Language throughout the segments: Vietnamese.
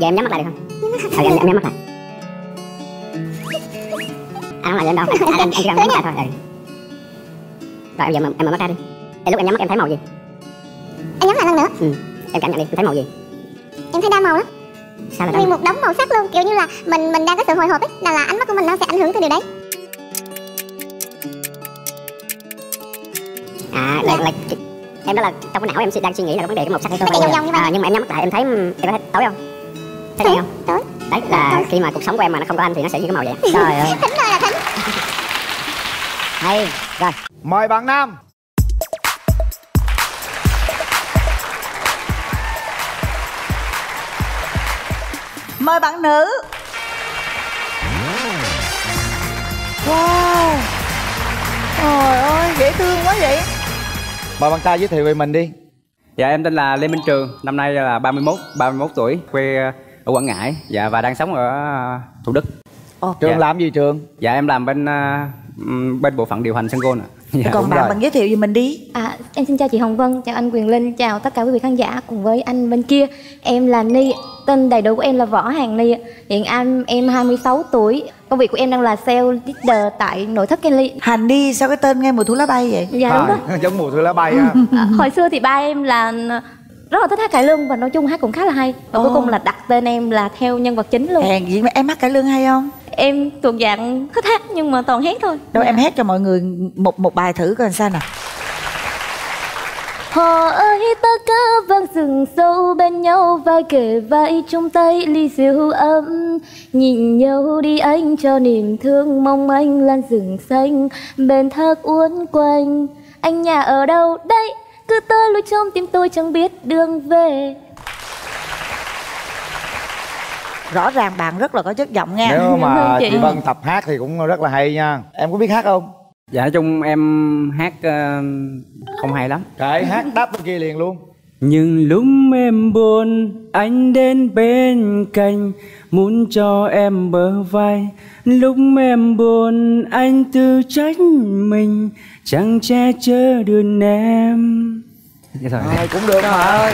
Dạ em nhắm mắt lại được không? Ừ, em, em nhắm mắt lại À không là em đâu, à, em, em chỉ cần nhắm lại thôi ừ. Rồi em giờ em, em mở mắt ra đi Em lúc em nhắm mắt em thấy màu gì? Anh nhắm lại lần nữa Ừ, em cảm nhận đi, em thấy màu gì? Em thấy đa màu lắm Sao là Nguyên đâu? một đống màu sắc luôn Kiểu như là mình mình đang có sự hồi hộp ấy Là là ánh mắt của mình nó sẽ ảnh hưởng từ điều đấy À, là, là, em đó là trong cái não em đang suy nghĩ là vấn đề cái màu sắc hay không vòng vòng như vậy. à, Nhưng mà em nhắm mắt lại em thấy em thấy tối không? Thấy đen không? Tối Đấy là khi mà cuộc sống của em mà nó không có anh thì nó sẽ như cái màu vậy. Trời ơi. Thính rồi là thính Hay, rồi. Mời bạn Nam. Mời bạn nữ. Wow. Trời ơi dễ thương quá vậy. Mời bạn trai giới thiệu về mình đi. Dạ em tên là Lê Minh Trường, năm nay là 31, 31 tuổi, quê ở Quảng Ngãi dạ và đang sống ở ờ, Thủ Đức. Trường Dạ. làm gì trường? Dạ em làm bên ừm, bên bộ phận điều hành sân gôn ạ. Dạ. Còn bạn rồi. bạn giới thiệu gì mình đi À, em xin chào chị Hồng Vân, chào anh Quyền Linh, chào tất cả quý vị khán giả cùng với anh bên kia. Em là Ni, tên đầy đủ của em là Võ Hàng Ni. Hiện em em 26 tuổi. Công việc của em đang là sale leader tại nội thất Kenly. Hành đi sao cái tên nghe mùa thu lá bay vậy Dạ đúng đó. À, giống mùa thu lá bay ha À, hồi xưa thì ba em là rất là thích hát cải lương và nói chung hát cũng khá là hay. Và cuối Ồ. cùng là đặt tên em là theo nhân vật chính luôn. Hèn gì mà em hát cải lương hay không Em thuộc dạng thích hát nhưng mà toàn hát thôi. Đâu Dạ. em hát cho mọi người một một bài thử coi sao nào Họ ơi ta cá vang rừng sâu bên nhau vai kề vai chung tay ly rượu ấm Nhìn nhau đi anh cho niềm thương mong anh lan rừng xanh bên thác uốn quanh Anh nhà ở đâu đây cứ tới lui trong tim tôi chẳng biết đường về Rõ ràng bạn rất là có chất giọng nha Nếu mà Cảm ơn chị. Vân tập hát thì cũng rất là hay nha Em có biết hát không? Dạ nói chung em hát ờ, không hay lắm. Kệ hát đáp bên kia liền luôn Nhưng lúc em buồn anh đến bên cạnh muốn cho em bờ vai lúc em buồn anh tự trách mình chẳng che chở được em Dạ rồi. Rồi cũng được mà ơi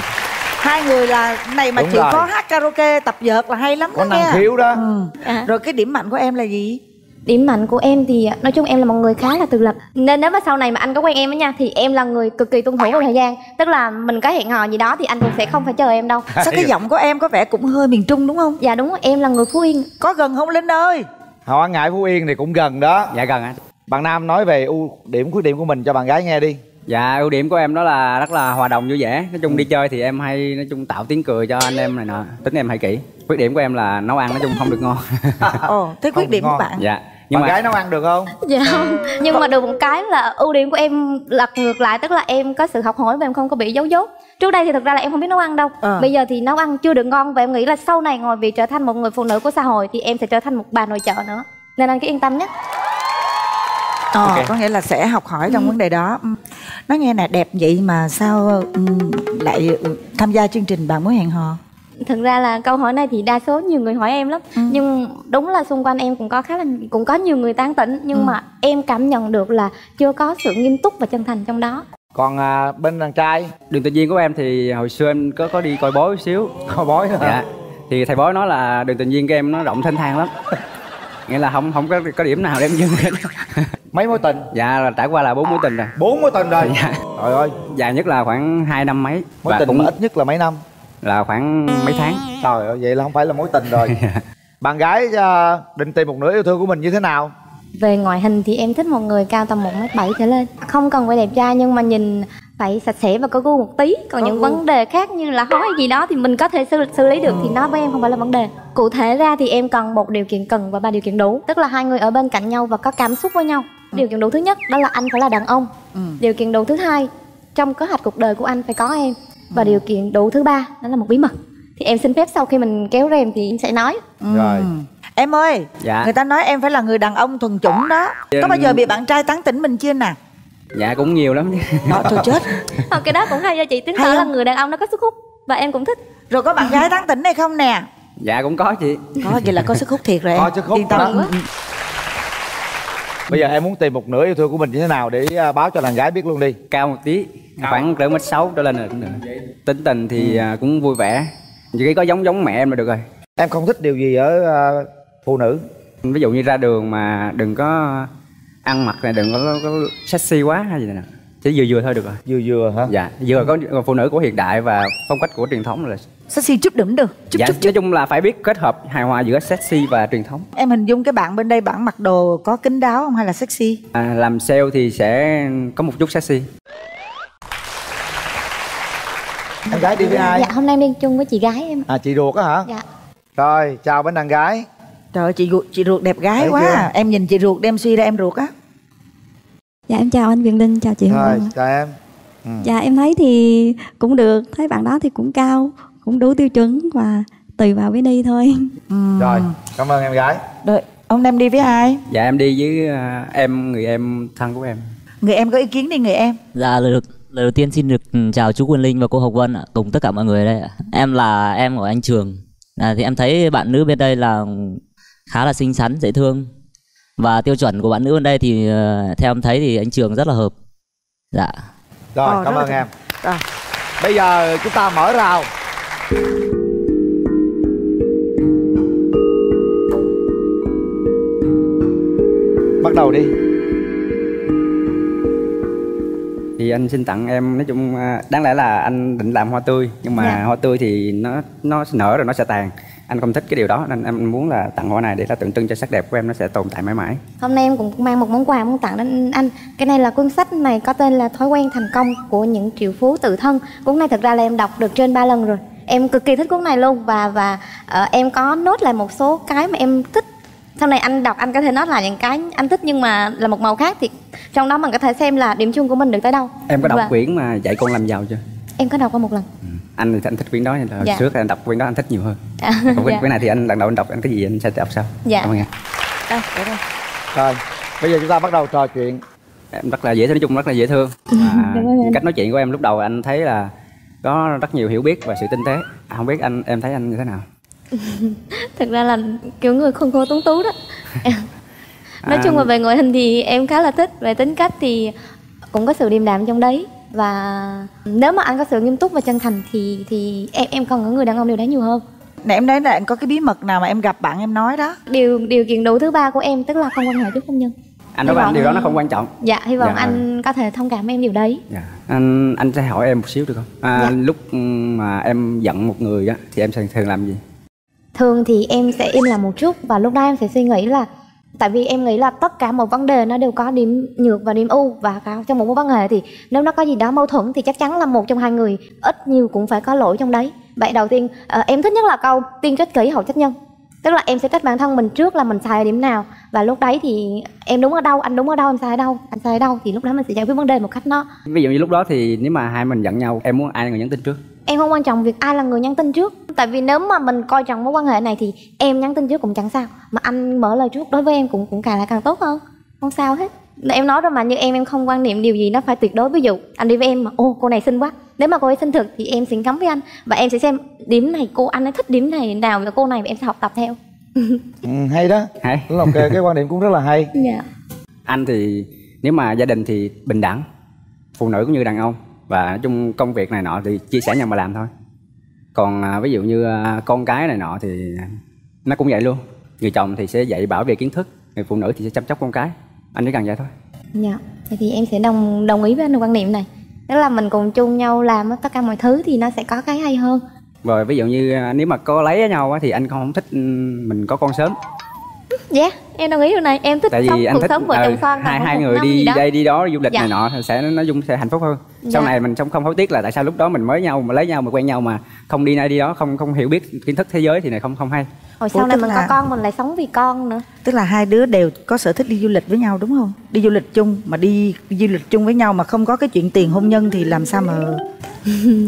Hai người là này mà Đúng chịu rồi. có hát karaoke tập vợt là hay lắm Có đó năng khiếu đó ừ. À. Rồi cái điểm mạnh của em là gì? Điểm mạnh của em thì nói chung em là một người khá là tự lập Nên nếu mà sau này mà anh có quen em á nha Thì em là người cực kỳ tuân thủ về thời gian Tức là mình có hẹn hò gì đó thì anh cũng sẽ không phải chờ em đâu Sao cái giọng của em có vẻ cũng hơi miền Trung đúng không? Dạ đúng em là người Phú Yên Có gần không Linh ơi? Họ ngại Phú Yên thì cũng gần đó Dạ gần ạ. Bạn Nam nói về ưu điểm khuyết điểm của mình cho bạn gái nghe đi Dạ ưu điểm của em đó là rất là hòa đồng vui vẻ. Nói chung đi chơi thì em hay nói chung tạo tiếng cười cho anh em này nọ. Tính em hay kỹ. Khuyết điểm của em là nấu ăn nói chung không được ngon. Ồ, thế khuyết điểm của bạn? Dạ. Nhưng Bạn mà gái nấu ăn được không? Dạ không. Nhưng mà được một cái là ưu điểm của em lật ngược lại Tức là em có sự học hỏi và em không có bị giấu dốt. Trước đây thì thực ra là em không biết nấu ăn đâu. Ờ. Bây giờ thì nấu ăn chưa được ngon Và em nghĩ là sau này ngồi việc trở thành một người phụ nữ của xã hội Thì em sẽ trở thành một bà nội trợ nữa. Nên anh cứ yên tâm nhé. Ờ, Ok. có nghĩa là sẽ học hỏi trong vấn đề đó Ừ. Nói nghe nè, đẹp vậy mà sao ừ, lại ừ, tham gia chương trình Bạn Mối Hẹn Hò? Thực ra là câu hỏi này thì đa số nhiều người hỏi em lắm. Nhưng đúng là xung quanh em cũng có khá là Cũng có nhiều người tán tỉnh. Nhưng mà em cảm nhận được là chưa có sự nghiêm túc và chân thành trong đó. Còn à, bên đàn trai đường tình duyên của em thì hồi xưa em có có đi coi bói xíu. Coi bói nữa hả? Dạ. Thì thầy bói nói là đường tình duyên của em nó rộng thênh thang lắm Nghĩa là không không có có điểm nào để em dừng hết. Mấy mối tình? Dạ là trải qua là bốn mối tình rồi. Bốn mối tình rồi? Dạ. Trời ơi. Dài nhất là khoảng 2 năm mấy. Mối Và tình cũng mà ít nhất là mấy năm? Là khoảng mấy tháng. Trời ơi vậy là không phải là mối tình rồi. Bạn gái à, định tìm một nửa yêu thương của mình như thế nào? Về ngoại hình thì em thích một người cao tầm 1m7 trở lên. Không cần phải đẹp trai nhưng mà nhìn phải sạch sẽ và có gu một tí. Còn Có những gu. vấn đề khác như là hói gì đó thì mình có thể xử, xử lý được. Thì nó với em không phải là vấn đề. Cụ thể ra thì em cần một điều kiện cần và ba điều kiện đủ. Tức là hai người ở bên cạnh nhau và có cảm xúc với nhau. Điều kiện đủ thứ nhất đó là anh phải là đàn ông. Điều kiện đủ thứ hai Trong kế hoạch cuộc đời của anh phải có em. Và điều kiện đủ thứ ba đó là một bí mật. Thì em xin phép sau khi mình kéo rèm thì em sẽ nói. Rồi. Em ơi, Dạ. người ta nói em phải là người đàn ông thuần chủng đó. Có bao giờ bị bạn trai tán tỉnh mình chưa nè? Dạ cũng nhiều lắm. Đó, thôi chết. Ờ, cái đó cũng hay cho chị tính Hay tỏ là không? người đàn ông nó có sức hút và em cũng thích. Rồi có bạn gái tán tỉnh hay không nè? Dạ cũng có chị. Có, vậy là có sức hút thiệt rồi em. Có sức hút. Yên tâm. Ừ, ừ. Bây giờ em muốn tìm một nửa yêu thương của mình như thế nào để à, báo cho đàn gái biết luôn đi. Cao một tí Khoảng cỡ mét sáu trở lên rồi. Cũng được Tính tình thì à, cũng vui vẻ. Chỉ có giống giống mẹ em là được rồi. Em không thích điều gì ở ờ, phụ nữ. Ví dụ như ra đường mà đừng có ăn mặc này đừng có, có sexy quá hay gì nè. Chỉ vừa vừa thôi được rồi. Vừa vừa hả? Dạ vừa có phụ nữ của hiện đại và phong cách của truyền thống là sexy chút đỉnh được chút dạ chút nói chút chung là phải biết kết hợp hài hòa giữa sexy và truyền thống. Em hình dung cái bạn bên đây bạn mặc đồ có kính đáo không hay là sexy? À, làm sale thì sẽ có một chút sexy. Em gái đi với ai? dạ hôm nay em đi chung với chị gái em. À chị ruột á hả? Dạ. Rồi chào bên đàn gái trời ơi, chị ruột chị ruột đẹp gái Thấy quá à. em nhìn chị ruột đem suy ra em ruột á Dạ em chào anh Quyền Linh, chào chị Hồng rồi Vân ạ. chào em ừ. Dạ em thấy thì cũng được, thấy bạn đó thì cũng cao, cũng đủ tiêu chuẩn và tùy vào với đi thôi. Ừm. rồi cảm ơn em gái rồi ông đem đi với ai dạ em đi với à, em người em thân của em người em có ý kiến đi người em Dạ lời, đầu- lời đầu tiên xin được ừ, chào chú Quân Linh và cô Hồng Vân ạ, cùng tất cả mọi người ở đây ạ. Em là em của anh Trường. À, thì em thấy bạn nữ bên đây là khá là xinh xắn, dễ thương. Và tiêu chuẩn của bạn nữ bên đây thì ờ, theo em thấy thì anh Trường rất là hợp. Dạ. rồi Ờ, cảm ơn em rồi bây giờ chúng ta mở rào bắt đầu đi thì anh xin tặng em nói chung à, đáng lẽ là anh định làm hoa tươi nhưng mà Dạ. hoa tươi thì nó nó nở rồi nó sẽ tàn anh không thích cái điều đó nên em muốn là tặng hoa này để là tượng trưng cho sắc đẹp của em nó sẽ tồn tại mãi mãi. Hôm nay em cũng mang một món quà muốn tặng đến anh. Cái này là cuốn sách này có tên là thói quen thành công của những triệu phú tự thân. Cuốn này thật ra là em đọc được trên ba lần rồi. Em cực kỳ thích cuốn này luôn và và ờ, em có nốt lại một số cái mà em thích. Sau này anh đọc anh có thể nói là những cái anh thích nhưng mà là một màu khác thì trong đó mình có thể xem là điểm chung của mình được tới đâu. Em có đọc Và quyển mà dạy con làm giàu chưa? Em có đọc qua một lần anh thì anh thích quyển đó nên là hồi Dạ. trước anh đọc quyển đó anh thích nhiều hơn à, còn quyển, dạ. quyển này thì anh lần đầu anh đọc anh cái gì anh sẽ đọc sau Dạ. cảm ơn em đây. rồi bây giờ chúng ta bắt đầu trò chuyện em rất là dễ nói chung rất là dễ thương anh. cách nói chuyện của em lúc đầu anh thấy là có rất nhiều hiểu biết và sự tinh tế à, không biết anh em thấy anh như thế nào thực ra là kiểu người khôn khô tuấn tú đó nói À. chung là về ngoại hình thì em khá là thích về tính cách thì cũng có sự điềm đạm trong đấy và nếu mà anh có sự nghiêm túc và chân thành thì thì em em cần ở người đàn ông điều đấy nhiều hơn nãy em nói là em có cái bí mật nào mà em gặp bạn em nói đó điều điều kiện đủ thứ ba của em tức là không quan hệ trước hôn nhân anh nói anh vọng điều đó nó không quan trọng dạ hy vọng Dạ. anh có thể thông cảm em điều đấy Dạ. Anh anh sẽ hỏi em một xíu được không? À, Dạ. Lúc mà em giận một người á thì em thường thường làm gì? thường thì em sẽ im lặng một chút và lúc đó em sẽ suy nghĩ là tại vì em nghĩ là tất cả một vấn đề nó đều có điểm nhược và điểm ưu, và trong một mối quan hệ thì nếu nó có gì đó mâu thuẫn thì chắc chắn là một trong hai người ít nhiều cũng phải có lỗi trong đấy vậy đầu tiên ờ, em thích nhất là câu tiên trách kỹ hậu trách nhân tức là em sẽ trách bản thân mình trước là mình sai ở điểm nào, và lúc đấy thì em đúng ở đâu, anh đúng ở đâu, em sai ở đâu, anh sai ở đâu, thì lúc đó mình sẽ giải quyết vấn đề một cách nó Ví dụ như lúc đó thì nếu mà hai mình giận nhau, em muốn ai là người nhắn tin trước? Em không quan trọng việc ai là người nhắn tin trước. Tại vì nếu mà mình coi trọng mối quan hệ này thì em nhắn tin trước cũng chẳng sao. Mà anh mở lời trước đối với em cũng cũng càng lại càng tốt hơn. Không sao hết. Em nói rồi mà như em em không quan niệm điều gì nó phải tuyệt đối. Ví dụ anh đi với em mà ô cô này xinh quá. Nếu mà cô ấy xinh thực thì em xin cấm với anh. Và em sẽ xem điểm này cô anh ấy thích điểm này nào và cô này em sẽ học tập theo. Ừ, hay đó. Hay. đó là cái, cái quan điểm cũng rất là hay. Dạ. Anh thì nếu mà gia đình thì bình đẳng Phụ nữ cũng như đàn ông Và nói chung công việc này nọ thì chia sẻ nhau mà làm thôi. Còn à, ví dụ như à, con cái này nọ thì nó cũng vậy luôn. Người chồng thì sẽ dạy bảo về kiến thức Người phụ nữ thì sẽ chăm sóc con cái. Anh chỉ cần vậy thôi. Dạ Vậy thì em sẽ đồng đồng ý với anh quan niệm này. Tức là mình cùng chung nhau làm tất cả mọi thứ thì nó sẽ có cái hay hơn. Rồi ví dụ như à, nếu mà có lấy với nhau thì anh không thích ừm, mình có con sớm dạ em đồng ý điều này. Em thích tại sống vì anh cuộc thích sống vợ chồng son hai hai người đi đó. đây đi đó du lịch Dạ. này nọ thì sẽ nói chung sẽ hạnh phúc hơn. Sau Dạ. này mình không không hối tiếc là tại sao lúc đó mình mới nhau mà lấy nhau mà quen nhau mà không đi nơi đi đó không không hiểu biết kiến thức thế giới thì này không không hay. Hồi Ủa, sau này mình là- có con mình lại sống vì con nữa. Tức là hai đứa đều có sở thích đi du lịch với nhau đúng không? Đi du lịch chung mà đi du lịch chung với nhau mà không có cái chuyện tiền hôn nhân thì làm sao mà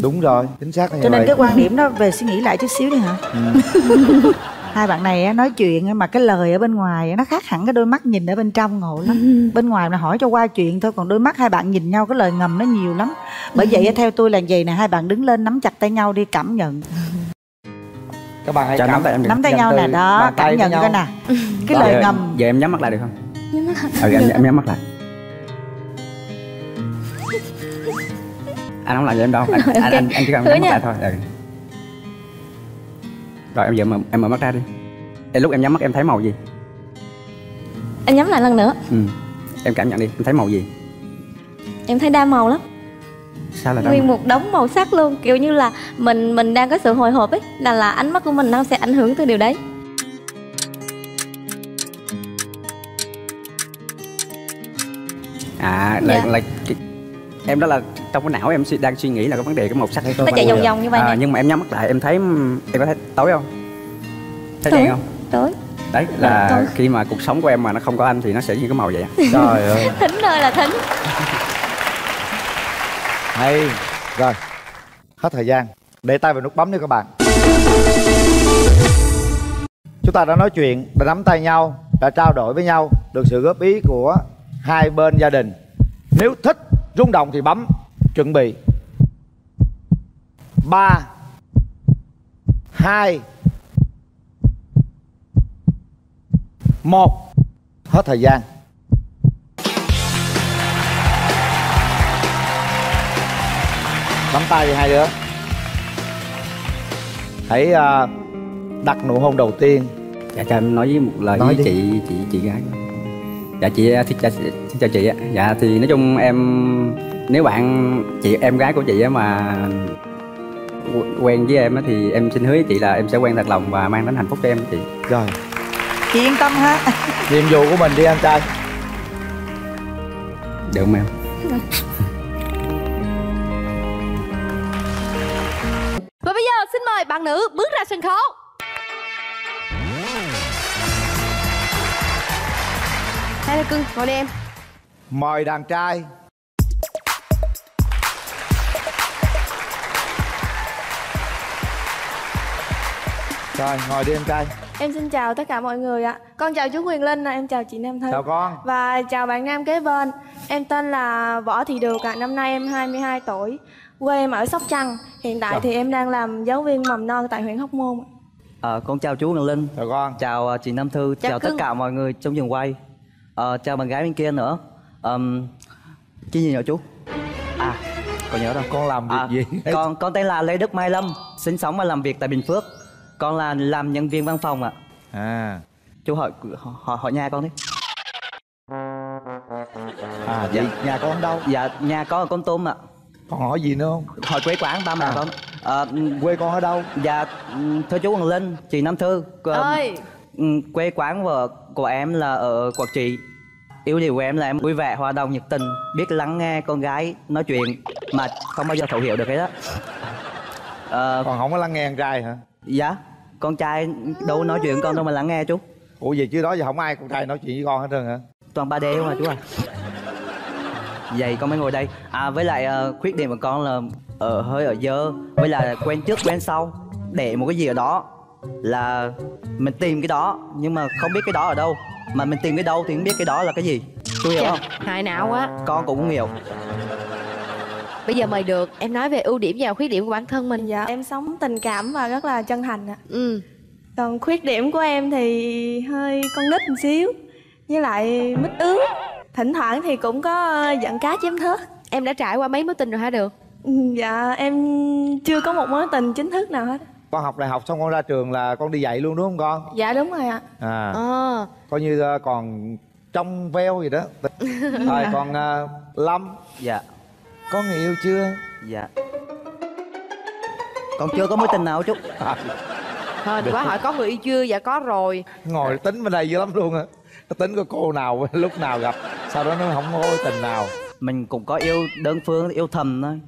đúng rồi chính xác cho nên vậy. cái quan điểm đó về suy nghĩ lại chút xíu đi hả hai bạn này á, nói chuyện mà cái lời ở bên ngoài nó khác hẳn cái đôi mắt nhìn ở bên trong ngộ lắm. Bên ngoài nó hỏi cho qua chuyện thôi còn đôi mắt hai bạn nhìn nhau cái lời ngầm nó nhiều lắm. Bởi vậy á, theo tôi là vậy nè hai bạn đứng lên nắm chặt tay nhau đi cảm nhận. Các bạn hãy cảm nắm nắm tay nhau nè đó cảm nhận coi nè. Cái lời giờ, ngầm. giờ em nhắm mắt lại được không? Ừ em, em nhắm mắt lại. Anh không làm gì em đâu anh, anh, anh, anh chỉ cần nhắm mắt lại thôi. Ừ. rồi em giờ mà em mở mắt ra đi. Em lúc em nhắm mắt em thấy màu gì? Anh nhắm lại lần nữa. Ừ. em cảm nhận đi em thấy màu gì? Em thấy đa màu lắm. Sao là đau Nguyên một đống màu sắc luôn Kiểu như là mình mình đang có sự hồi hộp ấy Là là ánh mắt của mình nó sẽ ảnh hưởng từ điều đấy. À là, Dạ. là em đó là trong cái não em đang suy nghĩ là có vấn đề cái màu sắc. Hay không Nó chạy vòng vòng như vậy à, nhưng mà em nhắm mắt lại em thấy em có thấy tối không? Thấy Tối. đen không? Tối. Đấy Dạ, là tối. khi mà cuộc sống của em mà nó không có anh thì nó sẽ như cái màu vậy trời ơi. Thính ơi là thính. Hay. Rồi hết thời gian. Để tay vào nút bấm đi các bạn. Chúng ta đã nói chuyện đã nắm tay nhau đã trao đổi với nhau được sự góp ý của hai bên gia đình. Nếu thích rung động thì bấm chuẩn bị. Ba. Hai. Một. Hết thời gian. Nắm tay hai đứa. Hãy à, đặt nụ hôn đầu tiên. Dạ cho em nói với một lời Nói với đi. chị chị chị gái. Dạ chị xin chào, xin chào chị ạ. Dạ thì nói chung em nếu bạn chị em gái của chị á mà qu- quen với em á thì em xin hứa với chị là em sẽ quen thật lòng và mang đến hạnh phúc cho em chị. Rồi. Chị yên tâm ha. Nhiệm vụ của mình đi anh trai. Được không em? Và bây giờ xin mời bạn nữ bước ra sân khấu. Hai cưng, ngồi đi em. Mời đàn trai rồi ngồi đi anh trai Em xin chào tất cả mọi người ạ. Con chào chú Quyền Linh, em chào chị Nam Thư. chào con Và chào bạn nam kế bên. Em tên là Võ Thị Được ạ. Năm nay em 22 tuổi. Quê em ở Sóc Trăng. Hiện tại Chào. thì em đang làm giáo viên mầm non tại huyện Hóc Môn. ạ. Ờ, con chào chú Ngân Linh chào con Chào ờ, chị Nam Thư Chào Chào, tất cả mọi người trong trường quay Ờ, Chào bạn gái bên kia nữa um, Cái gì nữa chú À con nhớ rồi con làm việc à, gì Con con tên là Lê Đức Mai Lâm Sinh sống và làm việc tại Bình Phước Con là làm nhân viên văn phòng ạ. À. Chú hỏi hỏi, hỏi nhà con đi. À vậy nhà con ở đâu? Dạ nhà con ở con tôm ạ. Còn hỏi gì nữa không? Hỏi quê quán ba mẹ À. con. Ờ, quê con ở đâu? Dạ thưa chú Ngân Linh Chị Nam Thư. Ờ, ơi! Ừ, quê quán của, của em là ở Quảng Trị. Ưu điểm của em là em vui vẻ, hòa đồng, nhiệt tình Biết lắng nghe con gái nói chuyện Mà không bao giờ thấu hiểu được cái đó Ờ, còn không có lắng nghe con trai hả Dạ Con trai đâu nói chuyện con đâu mà lắng nghe chú. Ủa vậy chứ đó giờ không ai con trai nói chuyện với con hết trơn hả? Toàn 3D không à chú à? Vậy con mới ngồi đây. À với lại ờ, khuyết điểm của con là ở hơi ở dơ. Với lại quen trước quen sau. Để một cái gì ở đó Là mình tìm cái đó. Nhưng mà không biết cái đó ở đâu. Mà mình tìm cái đâu thì không biết cái đó là cái gì. Chú hiểu không? Hại não quá Con cũng không hiểu Bây giờ mời được Em nói về ưu điểm và khuyết điểm của bản thân mình Dạ, em sống tình cảm và rất là chân thành ạ. Ừ Còn khuyết điểm của em thì hơi con nít một xíu. Với lại mít ướt. Thỉnh thoảng thì cũng có giận cá chém thớt. Em đã trải qua mấy mối tình rồi hả được Ừ, Dạ, em chưa có một mối tình chính thức nào hết. con học đại học xong con ra trường là con đi dạy luôn đúng không con Dạ đúng rồi ạ. à Ờ coi như ờ, còn trong veo gì đó rồi còn ờ, lâm Dạ có người yêu chưa? Dạ. Con chưa có mối tình nào chú à, Hên quá hỏi có người yêu chưa? Dạ có rồi. Ngồi tính bên đây dữ lắm luôn á. Nó tính coi cô nào lúc nào gặp sau đó nó không có mối tình nào. Mình cũng có yêu đơn phương, yêu thầm thôi.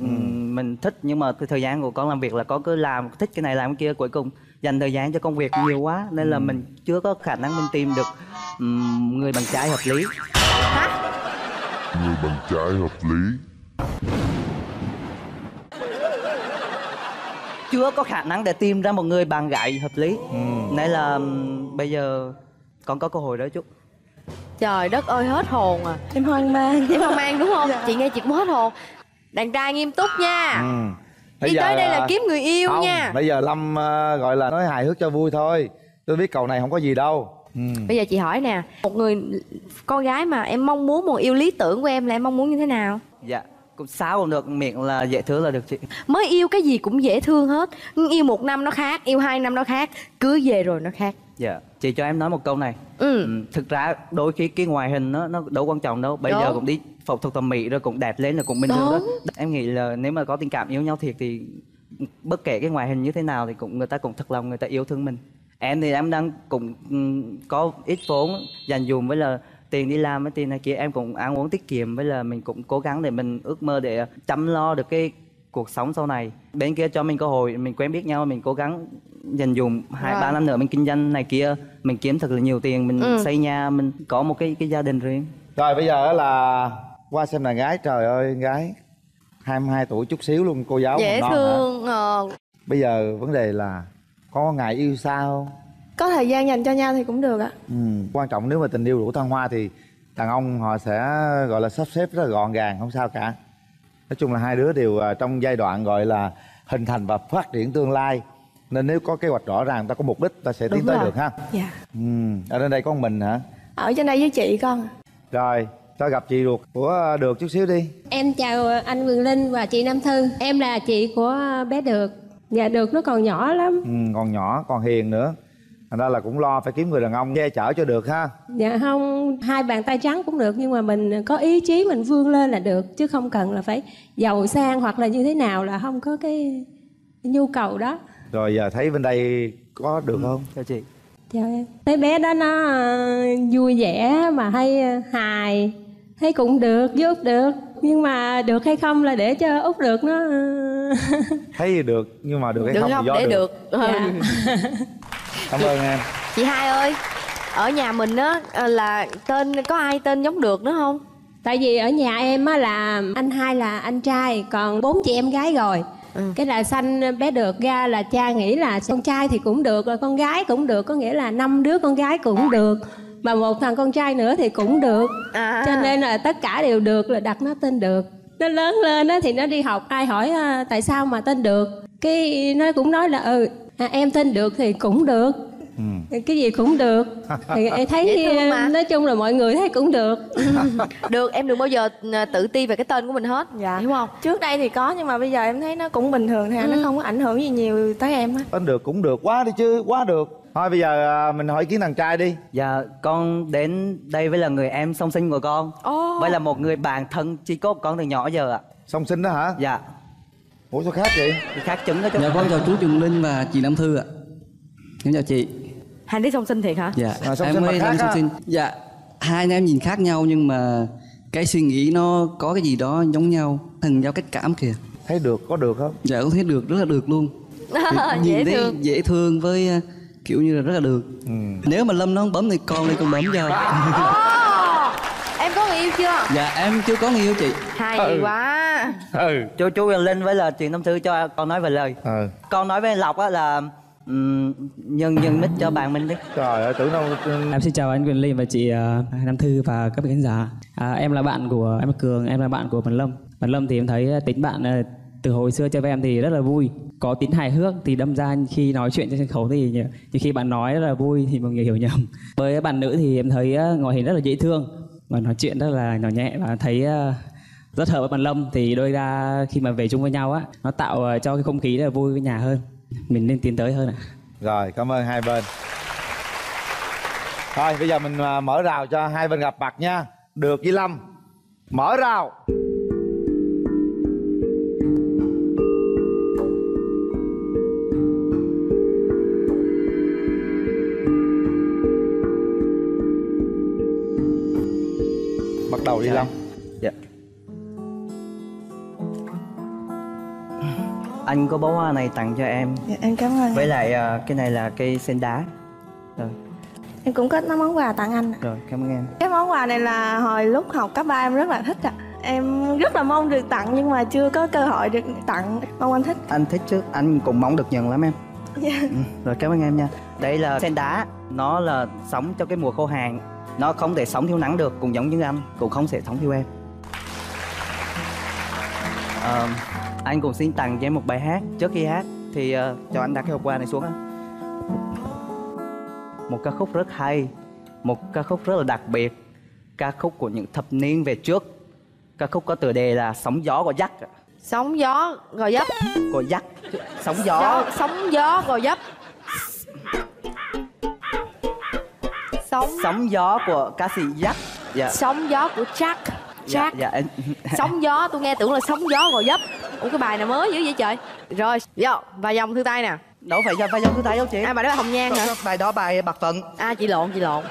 Ừm, Mình thích nhưng mà cái thời gian của con làm việc là con cứ làm thích cái này làm cái kia cuối cùng. Dành thời gian cho công việc nhiều quá nên là mình chưa có khả năng mình tìm được ừm, người bạn trai hợp lý. Người bạn trai hợp lý chưa có khả năng để tìm ra một người bạn gái hợp lý. Nên là ừm, bây giờ con có cơ hội đó chú Trời đất ơi hết hồn à. Em hoang mang. Em hoang mang đúng không? Dạ. Chị nghe chị cũng hết hồn. Đàn trai nghiêm túc nha. Ừ. Đi tới đây là kiếm người yêu không, nha. bây giờ lâm ờ, gọi là nói hài hước cho vui thôi. Tôi biết cầu này không có gì đâu. Ừ. Bây giờ chị hỏi nè Một người con gái mà em mong muốn Một yêu lý tưởng của em là em mong muốn như thế nào? Dạ cũng sao cũng được miệng là dễ thương là được chị. Mới yêu cái gì cũng dễ thương hết. Yêu một năm nó khác yêu hai năm nó khác cưới về rồi nó khác. Dạ chị cho em nói một câu này. Ừ. thực ra đôi khi cái ngoại hình nó nó đâu quan trọng đâu. Bây Đúng. giờ cũng đi phẫu thuật thẩm mỹ rồi cũng đẹp lên là cũng bình thường đó em nghĩ là nếu mà có tình cảm yêu nhau thiệt thì bất kể cái ngoại hình như thế nào thì cũng người ta cũng thật lòng người ta yêu thương mình. Em thì em đang cũng ừm, có ít vốn dành dụm với là tiền đi làm với tiền này kia em cũng ăn uống tiết kiệm với là mình cũng cố gắng để mình ước mơ để chăm lo được cái cuộc sống sau này bên kia cho mình cơ hội mình quen biết nhau mình cố gắng dành dụm hai ba năm nữa mình kinh doanh này kia mình kiếm thật là nhiều tiền mình Ừ. xây nhà mình có một cái cái gia đình riêng Rồi bây giờ là qua xem là gái trời ơi gái 22 tuổi chút xíu luôn cô giáo dễ non hả? thương ờ, Bây giờ vấn đề là có ngại yêu không? Có thời gian dành cho nhau thì cũng được ạ Ừ. Quan trọng nếu mà tình yêu đủ thăng hoa thì đàn ông họ sẽ gọi là sắp xếp rất là gọn gàng không sao cả. Nói chung là hai đứa đều à, trong giai đoạn gọi là hình thành và phát triển tương lai. Nên nếu có kế hoạch rõ ràng ta có mục đích ta sẽ tiến Đúng tới rồi. được ha. dạ Ừ. Ở bên đây có một mình hả? ở trên đây với chị con Rồi, cho gặp chị ruột của à, được chút xíu đi. Em chào anh Quyền Linh và chị Nam Thư Em là chị của bé Được Dạ Được nó còn nhỏ lắm Ừ, còn nhỏ, còn hiền nữa. Thành ra là cũng lo phải kiếm người đàn ông che chở cho được ha. Dạ không Hai bàn tay trắng cũng được Nhưng mà mình có ý chí mình vươn lên là được Chứ không cần là phải giàu sang Hoặc là như thế nào là không có cái nhu cầu đó Rồi giờ thấy bên đây có được không? cho chị Chào em Thấy bé đó nó ờ, vui vẻ Mà hay ờ, hài Thấy cũng được với Út được Nhưng mà được hay không là để cho Út được nó ờ, Thấy thì được nhưng mà được hay được không, không thì do để được. được, Dạ. Cảm ơn em. chị hai ơi ở nhà mình á ờ, là tên có ai tên giống được nữa không? Tại vì ở nhà em á là anh hai là anh trai Còn bốn chị em gái rồi. Cái là sanh bé được ra là cha nghĩ là con trai thì cũng được Rồi con gái cũng được Có nghĩa là năm đứa con gái cũng được. Mà một thằng con trai nữa thì cũng được. À. Cho nên là tất cả đều được là đặt nó tên được. Nó lớn lên á thì nó đi học Ai hỏi à, tại sao mà tên được? Cái nó cũng nói là ừ à, em tên được thì cũng được cái gì cũng được. Thì em thấy Dễ mà. nói chung là mọi người thấy cũng được. Được em đừng bao giờ ờ, tự ti về cái tên của mình hết. Dạ. Hiểu không? Trước đây thì có nhưng mà bây giờ em thấy nó cũng bình thường thôi à, nó không có ảnh hưởng gì nhiều tới em á. Tên được cũng được. Quá đi chứ, quá được. Thôi bây giờ à, mình hỏi kiến đàn trai đi. Dạ, con đến đây với là người em song sinh của con. Ồ. Với là một người bạn thân chi cốt con từ nhỏ giờ ạ. Song sinh đó hả? Dạ. Ủa sao khác vậy? Thì khác chứng đó chú Dạ con chào chú Trường Linh và chị Nam Thư ạ. Em chào chị hai đứa song sinh thiệt hả? Dạ. À, song em khác năm song sinh. Dạ Hai anh em nhìn khác nhau nhưng mà Cái suy nghĩ nó có cái gì đó giống nhau Thần giao cách cảm kìa. Thấy được, có được không? Dạ con thấy được, rất là được luôn. Nhìn dễ thấy thương. dễ thương với ờ, kiểu như là rất là được. Ừ. Nếu mà Lâm nó không bấm thì con đây con bấm cho em có người yêu chưa? Dạ em chưa có người yêu chị. Hay Ừ. quá. Ừ. Chú chú Linh với là truyền tâm thư cho con nói về lời. Ừ. Con nói với Lộc á là Nhân nhân mic cho bạn mình đi Trời ơi, tưởng đâu... Em xin chào anh Quyền Linh và chị uh, Nam Thư và các bạn khán giả. À, em là bạn của em là Cường, em là bạn của Văn Lâm. Văn Lâm thì em thấy tính bạn ờ, từ hồi xưa chơi với em thì rất là vui, có tính hài hước thì đâm ra khi nói chuyện trên sân khấu thì nhiều, khi bạn nói rất là vui thì mọi người hiểu nhầm. Với bạn nữ thì em thấy ờ, ngoại hình rất là dễ thương và nói chuyện rất là nhỏ nhẹ và thấy rất hợp với bạn Lâm thì đôi ra khi mà về chung với nhau á nó tạo cho cái không khí rất là vui với nhà hơn. Mình nên tiến tới hơn ạ. Rồi, cảm ơn hai bên. Thôi, bây giờ mình à, mở rào cho hai bên gặp mặt nha. Được với Lâm. Mở rào. Bắt đầu đi Lâm. Anh có bó hoa này tặng cho em. Dạ, em cảm ơn Với lại ờ, cái này là cây sen đá. Rồi, em cũng có món quà tặng anh rồi cảm ơn em. Cái món quà này là hồi lúc học cấp 3 em rất là thích ạ. Em rất là mong được tặng nhưng mà chưa có cơ hội được tặng. Mong anh thích. Anh thích chứ, anh cũng mong được nhận lắm em. Dạ. ừ, Rồi cảm ơn em nha. Đây là sen đá. Nó là sống trong cái mùa khô hạn. Nó không thể sống thiếu nắng được Cũng giống như anh Cũng không thể sống thiếu em. Ờ, Anh cũng xin tặng cho em một bài hát. Trước khi hát Thì ờ, cho anh đặt cái hộp quà này xuống á. Một ca khúc rất hay Một ca khúc rất là đặc biệt. Ca khúc của những thập niên về trước. Ca khúc có tựa đề là sóng gió gọi dắt sóng gió gò dấp gọi dắt sóng gió. Sóng gió gò dấp sóng sóng gió của ca sĩ dắt dạ. Sóng gió của Jack. Dạ, Jack. dạ. Em sóng gió tôi nghe tưởng là sóng gió gò dấp ủa cái bài này mới dữ vậy trời? Rồi vô và dòng thư tay nè. Đâu phải dòng phải dòng thư tay đâu chị? À bài đó là hồng nhan hả? Bài đó bài bạc phận. À chị lộn chị lộn.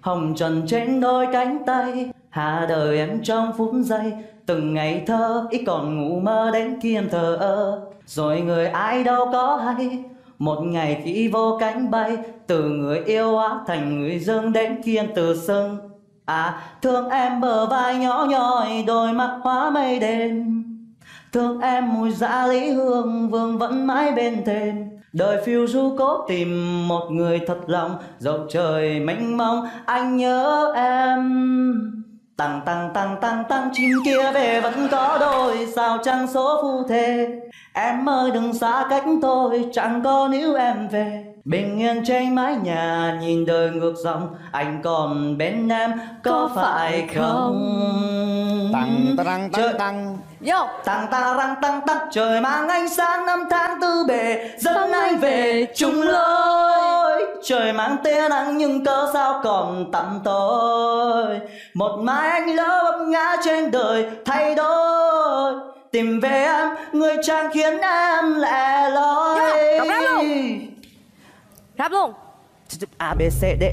Hồng trần trên đôi cánh tay Hạ đời em trong phút giây. Từng ngày thơ ít còn ngủ mơ đến khi em thờ ơ. Rồi người ai đâu có hay Một ngày khi vô cánh bay. Từ người yêu hóa thành người dưng đến khi em tự sưng À thương em bờ vai nhỏ nhoi Đôi mắt hóa mây đêm Thương em mùi dạ lý hương, vương vẫn mãi bên thềm. Đời phiêu du cố tìm một người thật lòng Dẫu trời mênh mông, anh nhớ em. Tăng tăng tăng tăng tăng chim kia về vẫn có đôi, Sao chẳng số phu thề Em ơi, đừng xa cách tôi, Chẳng có níu em về. Bình yên trên mái nhà Nhìn đời ngược dòng Anh còn bên em Có phải không? Tăng tăng Trời- tăng tăng vô Tăng ta răng tăng tăng trời mang ánh sáng năm tháng tư bề dẫn anh về chung lối. trời mang tia nắng nhưng cớ sao còn tăm tối. Một mai anh lỡ vấp ngã trên đời thay đổi. Tìm về em người chàng khiến em lẻ loi. Đọc rap luôn. A B C D.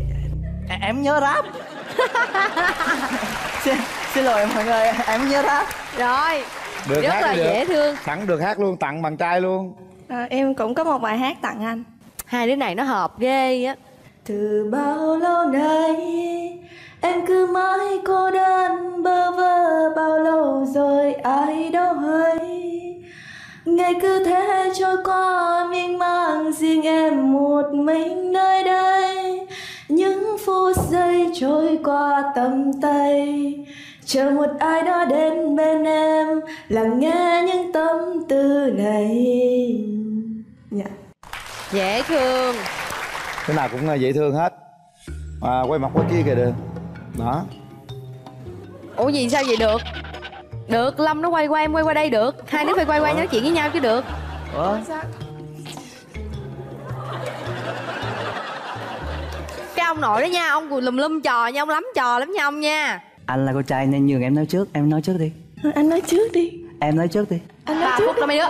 Em nhớ rap. Xin, xin lỗi mọi người em nhớ rap. Rồi được rất hát là được. dễ thương. Sẵn được hát luôn tặng bằng trai luôn. À, em cũng có một bài hát tặng anh. Hai đứa này nó hợp ghê á. Từ bao lâu nay Em cứ mãi cô đơn bơ vơ Bao lâu rồi ai đâu hay. Ngày cứ thế trôi qua em một mình nơi đây. Những phút giây trôi qua tầm tay. Chờ một ai đó đến bên em Lắng nghe những tâm tư này. Dạ. Dễ thương. Cái nào cũng là dễ thương hết. À, quay mặt qua kia kìa được. Đó. Ủa gì sao vậy được? Được lâm nó quay qua em quay qua đây được. Hai đứa phải quay qua nói chuyện với nhau chứ được. Ủa? Ông nội đó nha ông còn lùm lum trò nha ông lắm trò lắm nha ông nha. Anh là con trai nên nhường em nói trước em nói trước đi. Anh nói trước đi. Em nói trước đi. Anh nói ba trước phút đó mấy đứa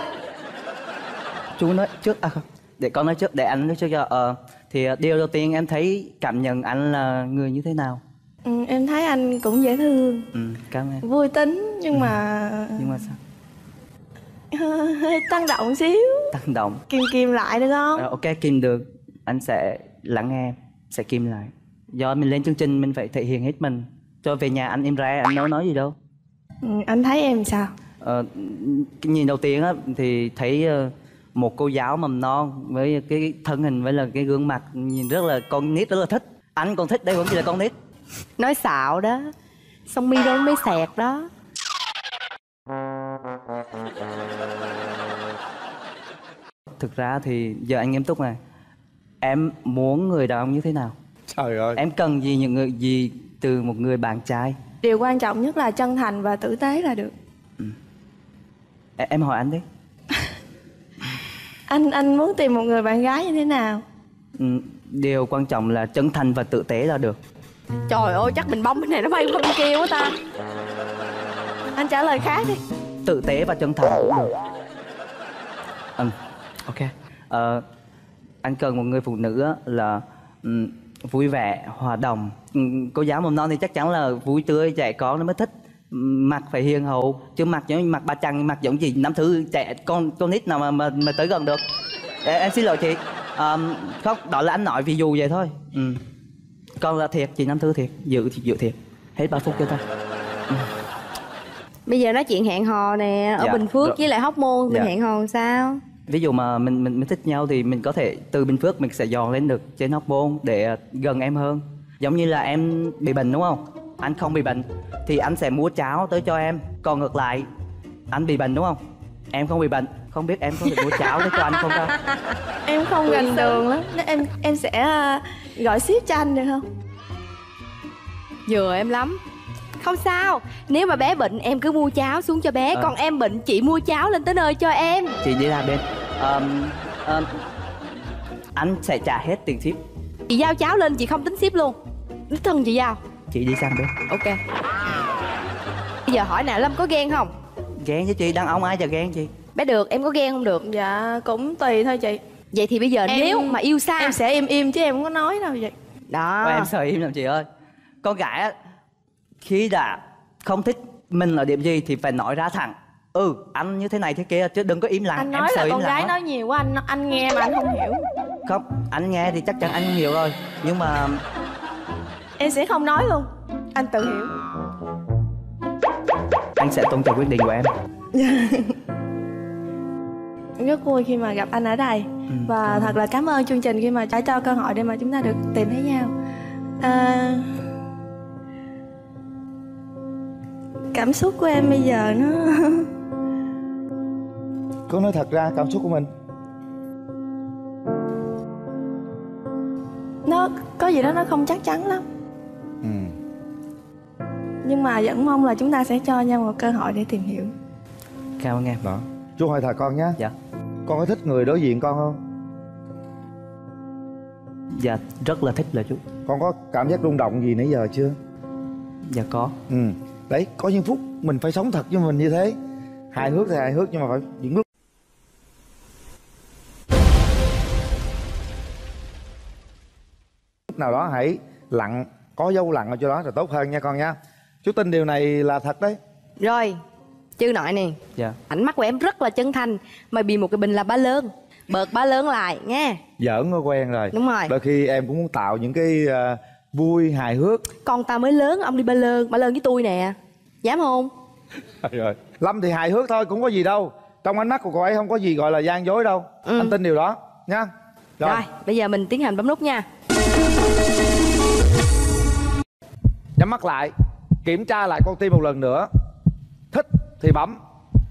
chú nói trước à không để con nói trước để anh nói trước cho ờ thì ờ, điều đầu tiên em thấy cảm nhận anh là người như thế nào? Ừ, Em thấy anh cũng dễ thương. Ừ cảm ơn Vui tính nhưng mà nhưng mà sao? hơi hơi tăng động xíu. Tăng động. Kìm kìm lại được không? Ờ, ok kìm được. Anh sẽ lắng nghe em sẽ kìm lại. Do mình lên chương trình mình phải thể hiện hết mình. Cho về nhà anh em ra anh đâu nói gì đâu. Ừ, anh thấy em sao? Ờ, cái nhìn đầu tiên á thì thấy ờ, một cô giáo mầm non với cái thân hình với là cái gương mặt nhìn rất là con nít rất là thích. Anh còn thích đây vẫn chỉ là con nít. Nói xạo đó. Xong mi đâu mới xẹt đó. Thực ra thì giờ anh nghiêm túc này em muốn người đàn ông như thế nào? Trời ơi. Em cần gì những người gì từ một người bạn trai? Điều quan trọng nhất là chân thành và tử tế là được. Em, em hỏi anh đi. Anh anh muốn tìm một người bạn gái như thế nào? ừ, điều quan trọng là chân thành và tử tế là được. Trời ơi chắc bình bông bên này nó bay qua bên kia quá ta. Anh trả lời khác đi. Tử tế và chân thành. Cũng được ừ, ok. Ờ, anh cần một người phụ nữ là ừm, vui vẻ hòa đồng. Ừm, cô giáo mầm non thì chắc chắn là vui tươi trẻ con nó mới thích. Ừm, mặt phải hiền hậu chứ mặt giống mặt bà chằn mặt giống gì năm thứ trẻ con con nít nào mà mà, mà tới gần được. Ê, em xin lỗi chị. Ờm, không đó là anh nói ví dụ vậy thôi. Ừ. con là thiệt chị năm thứ thiệt dự thì dự thiệt. Hết 3 phút cho ta bây giờ nói chuyện hẹn hò nè ở Dạ, bình phước rồi. với lại hóc môn mình Dạ. hẹn hò sao ví dụ mà mình mình mình thích nhau thì mình có thể từ bình phước mình sẽ dò lên được trên hóc môn để ờ, gần em hơn. Giống như là em bị bệnh đúng không? Anh không bị bệnh thì anh sẽ mua cháo tới cho em. Còn ngược lại anh bị bệnh đúng không? Em không bị bệnh không biết em có thể mua cháo tới cho anh không ta? Em không gần đường lắm. Nên em em sẽ à, gọi ship cho anh được không? vừa em lắm không sao. Nếu mà bé bệnh em cứ mua cháo xuống cho bé. Ờ. còn em bệnh chị mua cháo lên tới nơi cho em. Chị đi làm bên Ờm, ờm, anh sẽ trả hết tiền ship. Chị giao cháo lên chị không tính ship luôn. Đích thân chị giao. Chị đi sang bên. Ok. Bây giờ hỏi nè lâm có ghen không? Ghen với chị đàn ông ai giờ ghen chị? Bé được em có ghen không được? Dạ cũng tùy thôi chị. Vậy thì bây giờ Em- nếu mà yêu xa. em sẽ im im chứ em không có nói đâu vậy. Đó. Và em sợ im làm chị ơi. Con gái á Khi đã không thích mình ở điểm gì Thì phải nói ra thẳng. Ừ anh như thế này thế kia Chứ đừng có im lặng anh Em nói sợ là con gái nói nhiều quá anh anh nghe mà anh không hiểu. Không anh nghe thì chắc chắn anh hiểu rồi. Nhưng mà em sẽ không nói luôn. Anh tự hiểu. Anh sẽ tôn trọng quyết định của em. Rất vui khi mà gặp anh ở đây. Và thật là cảm ơn chương trình khi mà đã cho cơ hội để mà chúng ta được tìm thấy nhau. À, cảm xúc của em bây giờ nó Cứ nói thật ra cảm xúc của mình. Nó có gì đó nó không chắc chắn lắm. Ừ. nhưng mà vẫn mong là chúng ta sẽ cho nhau một cơ hội để tìm hiểu. Cảm ơn em. Đó Chú hỏi thật con nhé. Dạ. Con có thích người đối diện con không? Dạ rất là thích là chú. Con có cảm giác rung động gì nãy giờ chưa? Dạ có. Ừ Đấy có những phút mình phải sống thật với mình như thế. Hài hước thì hài hước nhưng mà phải những lúc nào đó hãy lặng có dấu lặng ở chỗ đó là tốt hơn nha con nha. Chú tin điều này là thật đấy. Rồi chư nội nè. Dạ. Ánh mắt của em rất là chân thành mà bị một cái bình là ba lớn. Bợt ba lớn lại nghe. Giỡn nó quen rồi. Đúng rồi. đôi khi em cũng muốn tạo những cái à, vui hài hước. Con ta mới lớn ông đi ba lơn ba lơn với tôi nè. Dám không? Rồi lâm thì hài hước thôi cũng có gì đâu. Trong ánh mắt của cô ấy không có gì gọi là gian dối đâu. Anh tin điều đó nha. Rồi. bây giờ mình tiến hành bấm nút nha. Nhắm mắt lại kiểm tra lại con tim một lần nữa. Thích thì bấm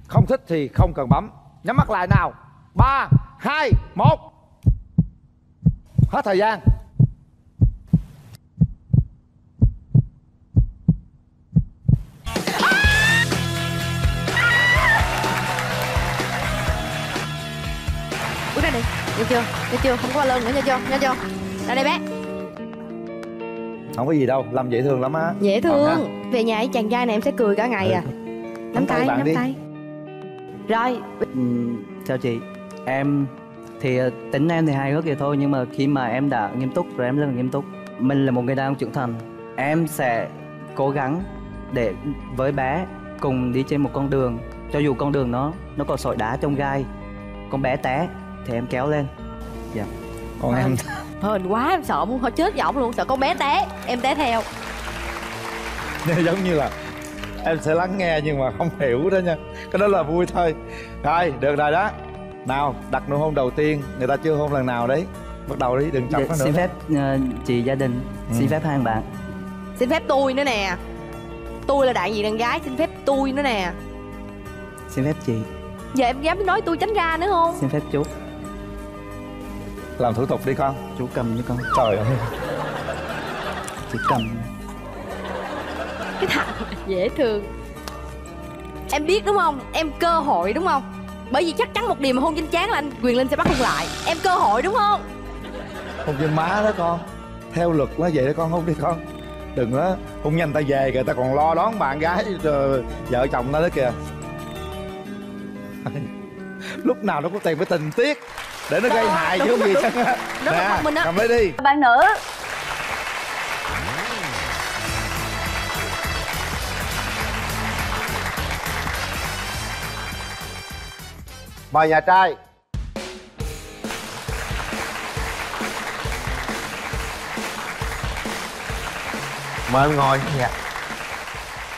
không thích thì không cần bấm. Nhắm mắt lại nào. Ba hai một. Hết thời gian chưa? Nghe chưa? Không có lơn nữa nha chưa? Nha chưa? Ra đây bé. Không có gì đâu lâm dễ thương lắm á. Dễ thương. về nhà với chàng trai này em sẽ cười cả ngày à. Nắm tay nắm đi. tay. Rồi. Ừm, chào chị. Em thì ờ, tính em thì hài hước vậy thôi nhưng mà khi mà em đã nghiêm túc rồi em rất là nghiêm túc. Mình là một người đàn ông trưởng thành. Em sẽ cố gắng để với bé cùng đi trên một con đường. Cho dù con đường nó nó có sỏi đá trong gai con bé té thì em kéo lên. Dạ. Còn em hên quá em sợ muốn chết giọng luôn sợ con bé té. Em té theo. Giống như là em sẽ lắng nghe nhưng mà không hiểu đó nha. Cái đó là vui thôi. Rồi được rồi đó. Nào đặt nụ hôn đầu tiên. Người ta chưa hôn lần nào đấy. Bắt đầu đi đừng chọc Dạ, nó nữa. xin phép ờ, chị gia đình. Xin phép hai bạn. Xin phép tôi nữa nè. Tôi là đại diện đàn gái xin phép tôi nữa nè. Xin phép chị. Giờ em dám nói tôi tránh ra nữa không? Xin phép chú làm thủ tục đi con. Chú cầm cho con. Trời ơi. Chị cầm. Cái thằng dễ thương. Em biết đúng không? Em cơ hội đúng không? Bởi vì chắc chắn một điều mà hôn trên trán là anh quyền linh sẽ bắt hôn lại. Em cơ hội đúng không? Hôn trên má đó con. Theo luật nó vậy đó con hôn đi con. Đừng có hôn nhanh ta về kìa ta còn lo đón bạn gái rồi vợ chồng ta đó kìa. Lúc nào nó cũng tìm cái tình tiết để nó gây hại chứ không gì minh á. cầm lấy đi. Bạn nữ. Mời nhà trai. Mời em ngồi. Dạ.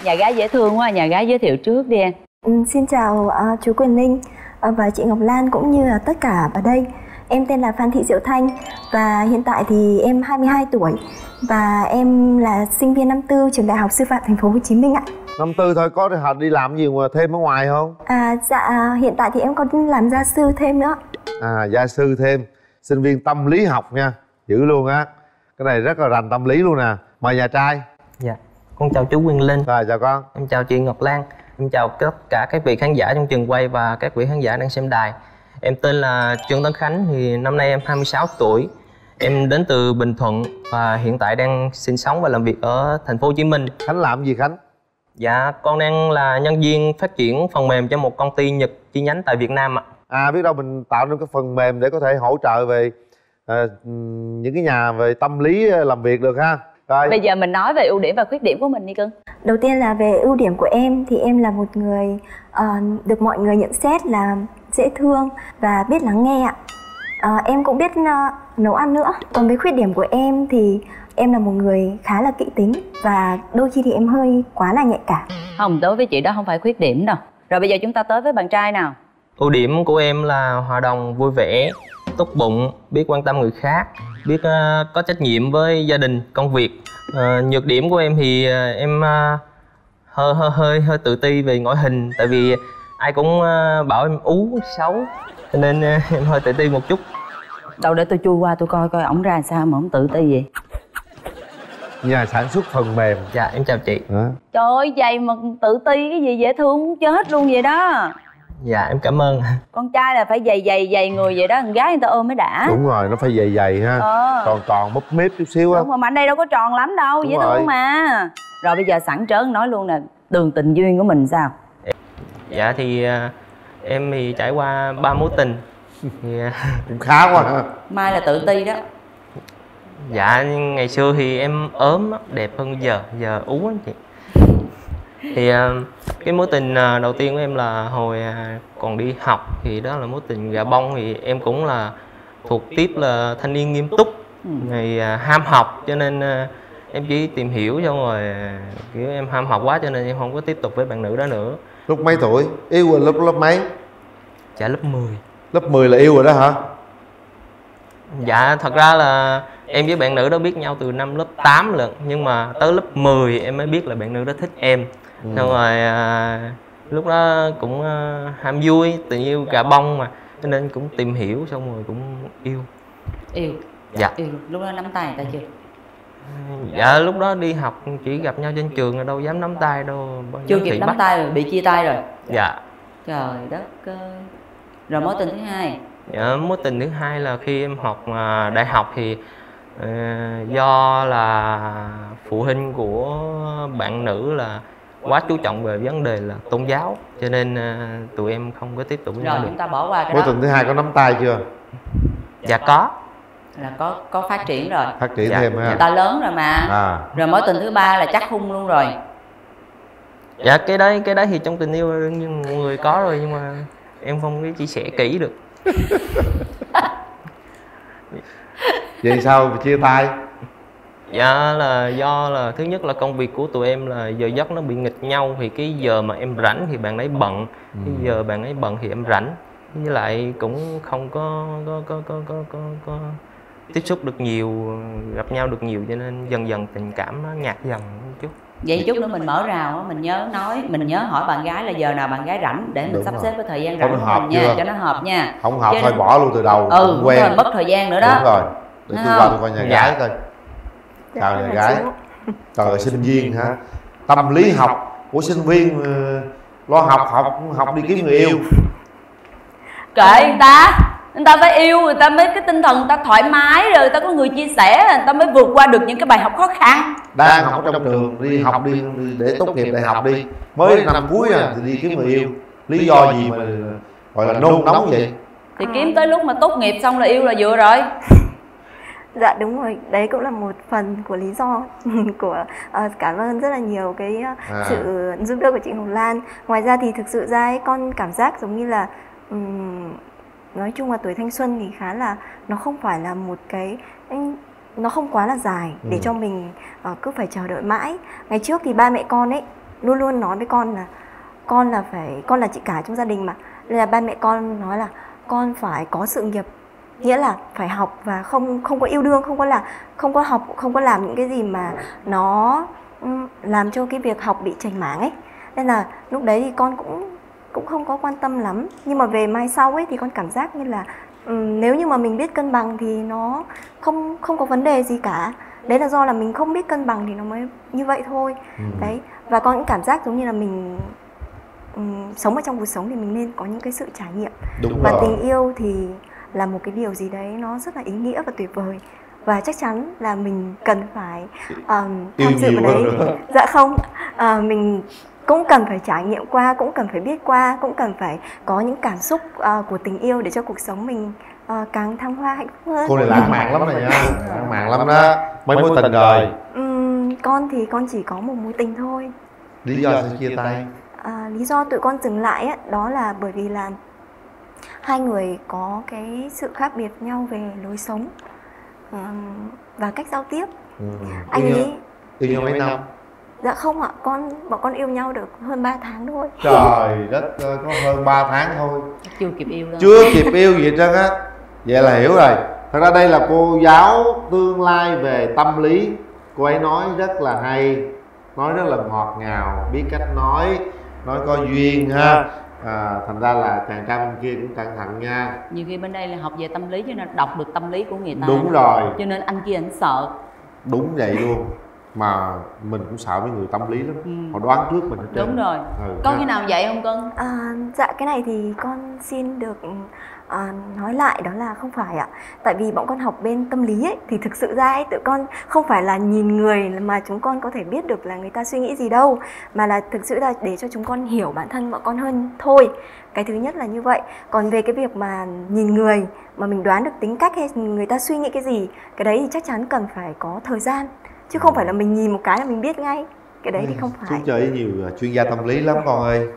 Nhà gái dễ thương quá nhà gái giới thiệu trước đi em. Ừ, xin chào à, chú Quyền Linh và chị Ngọc Lan cũng như là tất cả ở đây. Em tên là Phan Thị Diệu Thanh và hiện tại thì em 22 tuổi và em là sinh viên năm tư trường Đại học Sư phạm Thành phố Hồ Chí Minh ạ. năm tư thôi có học đi làm gì mà thêm ở ngoài không? À, dạ hiện tại thì em còn làm gia sư thêm nữa. à gia sư thêm. Sinh viên tâm lý học nha. Dữ luôn á. Cái này rất là rành tâm lý luôn nè. Mời nhà trai. Dạ. Con chào chú Quyền Linh. Rồi chào con. Em chào chị Ngọc Lan em chào tất cả các vị khán giả trong trường quay và các vị khán giả đang xem đài. Em tên là Trương Tấn Khánh thì năm nay em 26 tuổi. Em đến từ Bình Thuận và hiện tại đang sinh sống và làm việc ở thành phố Hồ Chí Minh. Khánh làm gì Khánh? Dạ con đang là nhân viên phát triển phần mềm cho một công ty Nhật chi nhánh tại Việt Nam ạ. À biết đâu mình tạo nên cái phần mềm để có thể hỗ trợ về à, những cái nhà về tâm lý ờ, làm việc được ha rồi bây giờ mình nói về ưu điểm và khuyết điểm của mình đi cưng Đầu tiên là về ưu điểm của em thì em là một người ờ, được mọi người nhận xét là dễ thương và biết lắng nghe ạ. Ờ, em cũng biết ờ, nấu ăn nữa. Còn với khuyết điểm của em thì em là một người khá là kỹ tính và đôi khi thì em hơi quá là nhạy cảm. không đối với chị đó không phải khuyết điểm đâu rồi bây giờ chúng ta tới với bạn trai nào ưu điểm của em là hòa đồng vui vẻ tốt bụng biết quan tâm người khác biết ờ, có trách nhiệm với gia đình công việc. Ờ, nhược điểm của em thì ờ, em hơi hơi hơi hơi tự ti về ngoại hình. Tại vì ai cũng bảo em ú xấu. Cho nên em hơi tự ti một chút. Đâu để tôi chui qua tôi coi coi ổng ra sao mà ổng tự ti vậy? Nhà sản xuất phần mềm. Dạ em chào chị. Trời ơi giày mà tự ti cái gì dễ thương muốn chết luôn vậy đó dạ em cảm ơn. Con trai là phải dày dày dày người vậy đó con gái người ta ôm mới đã. Đúng rồi nó phải dày dày ha. Ờ. tròn tròn múp míp chút xíu á. Đúng rồi mà anh đây đâu có tròn lắm đâu Đúng dễ rồi. thương mà. Rồi bây giờ sẵn trớn nói luôn nè đường tình duyên của mình sao? Dạ thì ờ, em thì trải qua ba mối tình. Thì ờ, cũng khá quá ha. Mai là tự ti đó. Dạ ngày xưa thì em ốm đẹp hơn bây giờ, giờ ú lắm chị Thì ờ, cái mối tình ờ, đầu tiên của em là hồi à, còn đi học thì đó là mối tình gà bông. Thì em cũng là thuộc tiếp là thanh niên nghiêm túc Ngày à, ham học. Cho nên em chỉ tìm hiểu xong rồi kiểu em ham học quá cho nên em không có tiếp tục với bạn nữ đó nữa. Lúc mấy tuổi? Yêu rồi lúc lớp mấy? Dạ lớp 10 lớp 10 là yêu rồi đó hả? Dạ thật ra là em với bạn nữ đó biết nhau từ năm lớp 8 lận Nhưng mà tới lớp 10 em mới biết là bạn nữ đó thích em Ừ. Xong rồi à, lúc đó cũng à, ham vui, tình yêu gà bông mà Cho nên cũng tìm hiểu xong rồi cũng yêu. Yêu? Dạ. Yêu lúc đó nắm tay người ta chưa? Dạ lúc đó đi học chỉ gặp nhau trên trường rồi đâu dám nắm tay đâu chưa kịp nắm bắt. tay rồi bị chia tay rồi. Dạ. Trời đất ơi. Rồi mối tình thứ hai? Dạ, mối tình thứ hai là khi em học à, đại học thì ờ, do là phụ huynh của bạn nữ là quá chú trọng về vấn đề là tôn giáo cho nên à, tụi em không có tiếp tục với rồi được. chúng ta bỏ qua cái mối tình thứ hai có nắm tay chưa? Dạ có. là có có phát triển rồi. Phát triển Dạ, thêm ha. Người ta lớn rồi mà. À. Rồi mối tình thứ ba là chắc hung luôn rồi. Dạ cái đấy cái đấy thì trong tình yêu nhiên mọi người có rồi nhưng mà em không có chia sẻ kỹ được. vậy sao chia tay Dạ là do là thứ nhất là công việc của tụi em là giờ giấc nó bị nghịch nhau thì cái giờ mà em rảnh thì bạn ấy bận, cái giờ bạn ấy bận thì em rảnh. Với lại cũng không có có có có có có, có tiếp xúc được nhiều, gặp nhau được nhiều cho nên dần dần tình cảm nó nhạt dần một chút. vậy chút nữa mình mở rào á mình nhớ nói mình nhớ hỏi bạn gái là giờ nào bạn gái rảnh để mình Đúng sắp rồi. xếp cái thời gian rảnh của hợp mình nha chưa? cho nó hợp nha không hợp Chứ thôi bỏ luôn từ đầu ừ quen rồi, mất thời gian nữa đó đúng rồi để tôi qua tôi coi nhà Dạ. gái coi chào nhà gái. trời sinh viên hả? Tâm lý học của sinh viên ờ, lo học học học đi kiếm người yêu. Kệ người ta. Người ta phải yêu người ta mới cái tinh thần người ta thoải mái rồi người ta có người chia sẻ người ta mới vượt qua được những cái bài học khó khăn. Đang học ở trong trường đi học đi đi để tốt nghiệp đại học đi. Mới năm cuối à thì đi kiếm người yêu. Lý do gì mà gọi là nôn nóng vậy? Thì kiếm tới lúc mà tốt nghiệp xong là yêu là vừa rồi Dạ đúng rồi, đấy cũng là một phần của lý do của ờ, cảm ơn rất là nhiều cái ờ, À. sự giúp đỡ của chị Hồng Lan. Ngoài ra thì thực sự ra ấy, con cảm giác giống như là ừm, nói chung là tuổi thanh xuân thì khá là nó không phải là một cái nó không quá là dài để Ừ. cho mình ờ, cứ phải chờ đợi mãi. Ngày trước thì ba mẹ con ấy luôn luôn nói với con là con là phải con là chị cả trong gia đình mà nên là ba mẹ con nói là con phải có sự nghiệp nghĩa là phải học và không không có yêu đương không có là không có học không có làm những cái gì mà nó làm cho cái việc học bị chành mảng ấy. Nên là lúc đấy thì con cũng cũng không có quan tâm lắm. Nhưng mà về mai sau ấy thì con cảm giác như là ừm, nếu như mà mình biết cân bằng thì nó không không có vấn đề gì cả. Đấy là do là mình không biết cân bằng thì nó mới như vậy thôi. Ừ. đấy. Và có những cảm giác giống như là mình ừm, sống ở trong cuộc sống thì mình nên có những cái sự trải nghiệm. Đúng và rồi. tình yêu thì là một cái điều gì đấy nó rất là ý nghĩa và tuyệt vời. Và chắc chắn là mình cần phải um, tham dự vào đấy. dạ không à, mình cũng cần phải trải nghiệm qua cũng cần phải biết qua cũng cần phải có những cảm xúc à, của tình yêu để cho cuộc sống mình à, càng thăng hoa hạnh phúc hơn. Cô này lãng mạn lắm này nha. Lãng mạn lắm đó. mấy mối tình rồi. Ừm, con thì con chỉ có một mối tình thôi. Lý do sao chia tay? À, lý do tụi con dừng lại á, đó là bởi vì là hai người có cái sự khác biệt nhau về lối sống và cách giao tiếp. ừ. Anh yêu, ấy yêu nhau mấy năm? Dạ không ạ, con bọn con yêu nhau được hơn 3 tháng thôi. trời đất ơi có hơn 3 tháng thôi. Chưa kịp yêu đâu. Chưa kịp yêu gì hết trơn á. Vậy là hiểu rồi. Thật ra đây là cô giáo tương lai về tâm lý. Cô ấy nói rất là hay nói rất là ngọt ngào biết cách nói nói có duyên ha à, thành ra là chàng trai bên kia cũng cẩn thận nha nhiều khi bên đây là học về tâm lý cho nên đọc được tâm lý của người ta Đúng rồi. cho nên anh kia anh sợ đúng vậy luôn mà mình cũng sợ với người tâm lý lắm họ đoán trước mình hết trơn. Ừ. đúng rồi ừ, có ha. khi nào vậy không cưng À, dạ cái này thì con xin được à, nói lại đó là không phải ạ. Tại vì bọn con học bên tâm lý ấy thì thực sự ra ấy tụi con không phải là nhìn người mà chúng con có thể biết được là người ta suy nghĩ gì đâu mà là thực sự là để cho chúng con hiểu bản thân bọn con hơn thôi. Cái thứ nhất là như vậy. Còn về cái việc mà nhìn người mà mình đoán được tính cách hay người ta suy nghĩ cái gì cái đấy thì chắc chắn cần phải có thời gian chứ không phải là mình nhìn một cái là mình biết ngay. Cái đấy thì không phải. xuống chơi với nhiều à, chuyên gia tâm lý lắm con ơi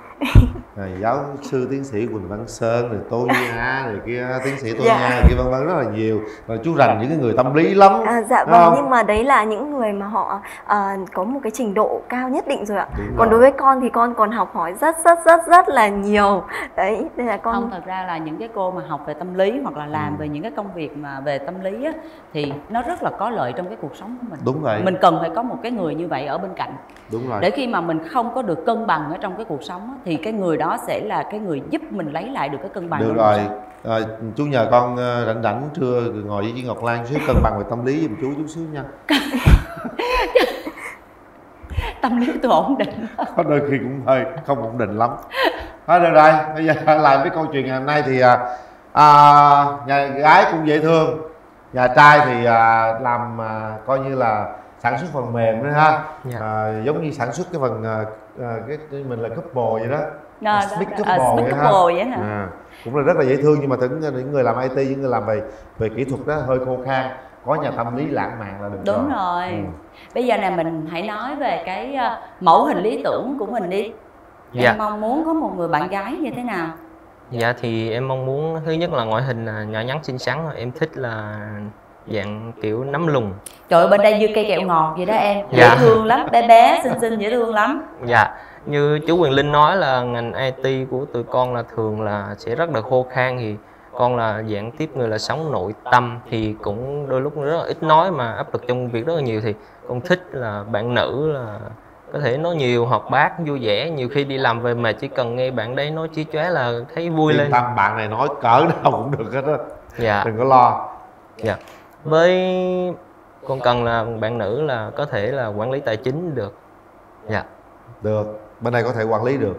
rồi giáo sư tiến sĩ Quỳnh Văn Sơn rồi Tô Như Á rồi kia tiến sĩ Tô Dạ. Nha rồi kia vân vân rất là nhiều rồi chú rành những cái người tâm lý lắm À, dạ vâng không? nhưng mà đấy là những người mà họ à, có một cái trình độ cao nhất định rồi ạ Đúng còn rồi. đối với con thì con còn học hỏi rất rất rất rất là nhiều đấy nên là con không thật ra là những cái cô mà học về tâm lý hoặc là làm về những cái công việc mà về tâm lý á, thì nó rất là có lợi trong cái cuộc sống của mình Đúng vậy. mình cần phải có một cái người như vậy ở bên cạnh đúng rồi để khi mà mình không có được cân bằng ở trong cái cuộc sống á, thì cái người đó sẽ là cái người giúp mình lấy lại được cái cân bằng được rồi. Rồi chú nhờ con ờ, rảnh rảnh trưa ngồi với chị Ngọc Lan xíu cân bằng về tâm lý giùm chú chút xíu nha. Tâm lý tôi ổn định. Có đôi khi cũng hơi không ổn định lắm. Thôi được rồi. Bây giờ lại với câu chuyện ngày hôm nay thì à, à, nhà gái cũng dễ thương. Nhà trai thì à, làm à, coi như là sản xuất phần mềm nữa ha Dạ. à, giống như sản xuất cái phần à, cái, cái mình là couple vậy đó đó, Speak speak vậy ha. vậy hả? à, cũng là rất là dễ thương nhưng mà những người làm IT những người làm về về kỹ thuật đó hơi khô khan có nhà tâm lý lãng mạn là được đúng rồi rồi Ừ. bây giờ này mình hãy nói về cái ờ, mẫu hình lý tưởng của mình đi Dạ. em mong muốn có một người bạn gái như thế nào Dạ thì em mong muốn thứ nhất là ngoại hình là nhỏ nhắn xinh xắn em thích là dạng kiểu nắm lùn trời ơi bên đây như cây kẹo ngọt vậy đó em. Dễ Dạ. thương lắm bé bé xinh xinh dễ thương lắm. Dạ như chú Quyền Linh nói là ngành IT của tụi con là thường là sẽ rất là khô khan thì con là dạng tiếp người là sống nội tâm thì cũng đôi lúc rất là ít nói mà áp lực trong việc rất là nhiều thì con thích là bạn nữ là có thể nói nhiều hoạt bát vui vẻ nhiều khi đi làm về mà chỉ cần nghe bạn đấy nói chí chóe là thấy vui Yên lên. tâm bạn này nói cỡ nào cũng được hết á. Dạ. Đừng có lo. Dạ với con cần là bạn nữ là có thể là quản lý tài chính được. Dạ. Được. Bên đây có thể quản lý được.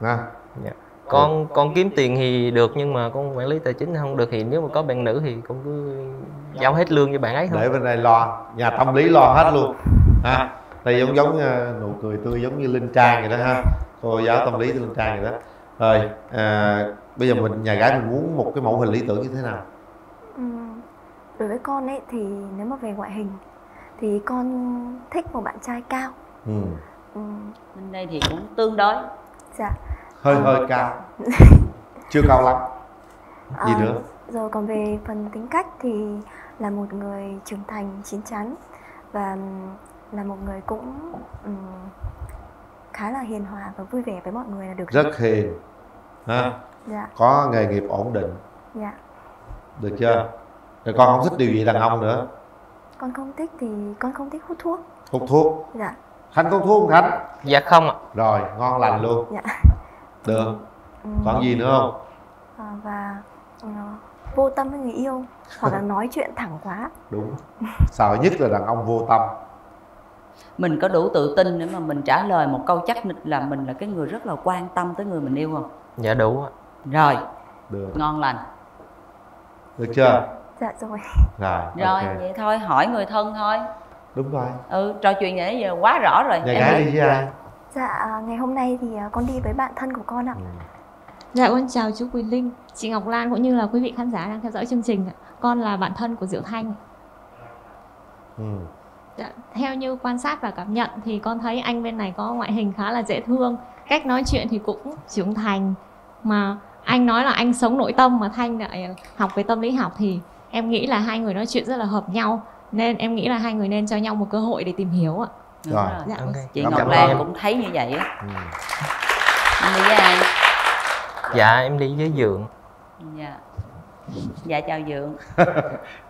Ha dạ. con con kiếm tiền thì được nhưng mà con quản lý tài chính không được thì nếu mà có bạn nữ thì con cứ giao hết lương cho bạn ấy thôi. Để bên đây lo. Nhà tâm lý lo hết luôn. Ha. Đây giống giống ờ, nụ cười tươi giống như linh trang vậy đó ha. Cô giáo tâm lý linh trang vậy đó. Rồi à, bây giờ mình nhà gái mình muốn một cái mẫu hình lý tưởng như thế nào đối với con ấy thì nếu mà về ngoại hình thì con thích một bạn trai cao. Ừ. Ừm, bên đây thì cũng tương đối. Dạ. Hơi hơi cao. Chưa cao lắm. Gì À, nữa? Rồi còn về phần tính cách thì là một người trưởng thành, chín chắn và là một người cũng ừm, khá là hiền hòa và vui vẻ với mọi người là được. rất hiền. Ha? Dạ, có nghề nghiệp ổn định. Dạ. được chưa rồi con không thích điều gì đàn ông nữa. Con không thích thì con không thích hút thuốc. hút thuốc? Dạ, khánh có hút thuốc không khánh? Dạ không ạ. Rồi ngon lành luôn. Dạ. được. Ừm, còn gì nữa không? À, và ờ, vô tâm với người yêu. Hoặc là nói chuyện thẳng quá. Đúng. Sợ nhất là đàn ông vô tâm. Mình có đủ tự tin để mà mình trả lời một câu chắc nịch là mình là cái người rất là quan tâm tới người mình yêu không? Dạ đủ ạ. Rồi. Được. Ngon lành. Được chưa dạ rồi. Rồi rồi ok. vậy thôi hỏi người thân thôi. Đúng rồi. Ừ trò chuyện vậy giờ quá rõ rồi. Nhà Em gái đi với ai? Dạ ngày hôm nay thì à, con đi với bạn thân của con ạ. Dạ con chào chú Quỳnh Linh, chị Ngọc Lan cũng như là quý vị khán giả đang theo dõi chương trình ạ. Con là bạn thân của Diệu Thanh. ừ. Dạ, theo như quan sát và cảm nhận thì con thấy anh bên này có ngoại hình khá là dễ thương, cách nói chuyện thì cũng trưởng thành. Mà anh nói là anh sống nội tâm mà Thanh lại học về tâm lý học thì em nghĩ là hai người nói chuyện rất là hợp nhau nên em nghĩ là hai người nên cho nhau một cơ hội để tìm hiểu ạ. Rồi. rồi. Dạ, vâng. chị Ngọc Lan cũng thấy như vậy á Ừ. Em đi với ai dạ em đi với dượng dạ dạ chào dượng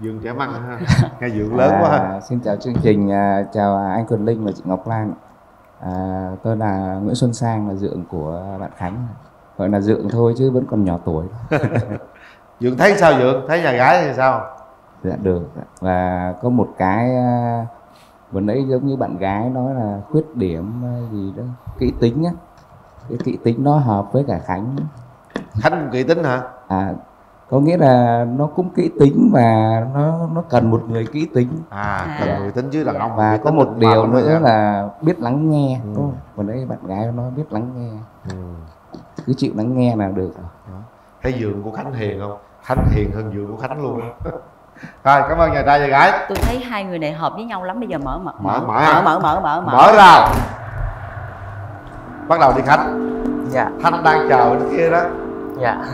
dường trẻ măng ha nghe dường lớn quá ha À, xin chào chương trình, à, chào anh Quỳnh Linh và chị Ngọc Lan. À, tôi là Nguyễn Xuân Sang là dượng của bạn Khánh. Gọi là dượng thôi chứ vẫn còn nhỏ tuổi. dường thấy sao dường thấy nhà gái thì sao dạ được. Và có một cái à, vừa nãy giống như bạn gái nói là khuyết điểm à, gì đó kỹ tính á. Cái kỹ tính nó hợp với cả Khánh. khánh cũng kỹ tính hả À, có nghĩa là nó cũng kỹ tính và nó nó cần một người kỹ tính. à cần Dạ. người tính chứ đàn ông và có một điều nữa nha. là biết lắng nghe Ừ. ừ. vừa nãy bạn gái nó biết lắng nghe ừ. cứ chịu lắng nghe là được thấy giường của khánh hiền không khánh hiền hơn giường của khánh luôn. Rồi cảm ơn nhà trai nhà gái. Tôi thấy hai người này hợp với nhau lắm bây giờ mở mở Mở, mở mở à? mở mở mở mở. Ra bắt đầu đi khánh. Dạ. Thanh đang chờ bên kia đó. Dạ.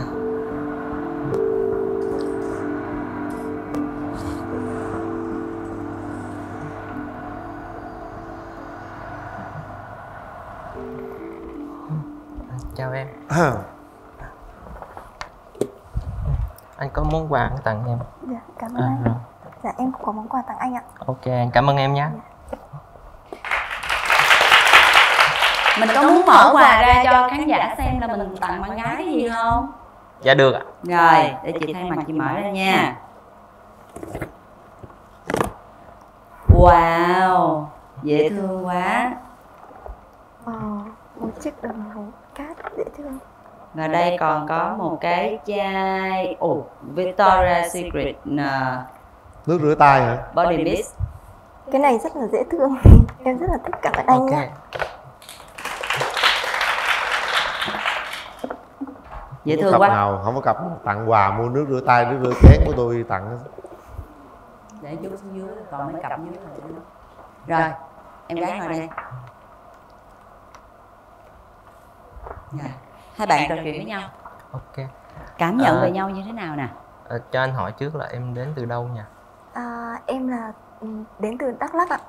Chào em anh có món quà tặng em dạ cảm ơn à, anh. rồi. dạ em cũng có món quà tặng anh ạ. Ok anh cảm ơn em nhé. Mình có muốn mở quà ra cho khán giả xem là mình tặng bạn gái cái gì không? dạ được ạ. Rồi để chị thay mặt chị mở ra nha. Wow dễ thương quá. Ờ, một chiếc đồng hồ cát dễ thương và đây còn có một cái chai ồ Victoria Secret uh, nước rửa tay hả? Body mist. Cái này rất là dễ thương. Em rất là thích cảm ơn anh nhé dễ Không có thương cặp quá. nào không có cặp tặng quà mua nước rửa tay nước rửa chén của tôi tặng. Để chút xuống dưới còn mấy cặp dưới rồi rồi em gái ngồi đây. Rồi hai bạn trò chuyện với nhau. ok. Cảm nhận À, về nhau như thế nào nè? ờ, cho anh hỏi trước là em đến từ đâu nha? À, em là ừ, đến từ đắk lắk ạ.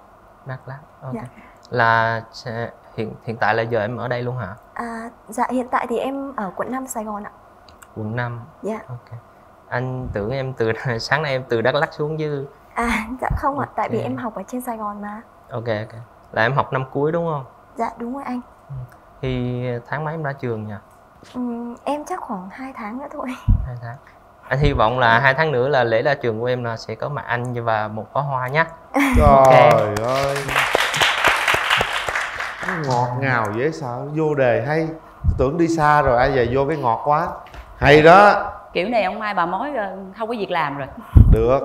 Đắk lắk ok. Dạ. là sẽ- hiện hiện tại là giờ em ở đây luôn hả? À, dạ hiện tại thì em ở quận 5 sài gòn ạ. Quận 5 dạ. Ok. Anh tưởng em từ sáng nay em từ đắk lắk xuống chứ. À dạ không ạ tại vì em học ở trên sài gòn mà. Ok ok. Là em học năm cuối đúng không? Dạ đúng rồi anh. Thì tháng mấy em ra trường nha ừ, em chắc khoảng 2 tháng nữa thôi. Hai tháng. Anh hy vọng là hai tháng nữa là lễ ra trường của em là sẽ có mặt anh và một bó hoa nhé trời ơi. Ngọt ngào dễ sợ vô đề hay. Tôi tưởng đi xa rồi ai về vô cái ngọt quá. Hay đó. Kiểu này ông mai bà mối ờ, không có việc làm rồi. Được.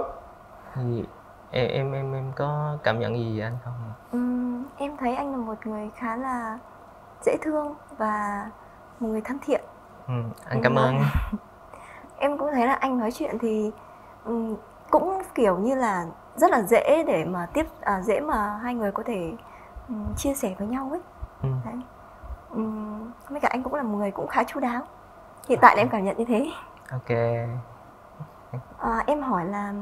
Thì em em em, em có cảm nhận gì về anh không? Ừm, em thấy anh là một người khá là dễ thương và một người thân thiện. Ừ, anh cảm Ừ. ơn. Em cũng thấy là anh nói chuyện thì ừm, cũng kiểu như là rất là dễ để mà tiếp à, dễ mà hai người có thể ừm, chia sẻ với nhau ấy. Ừ. Đấy. Ừm, với cả anh cũng là một người cũng khá chu đáo. Hiện tại là em cảm nhận như thế. Ok. À, em hỏi là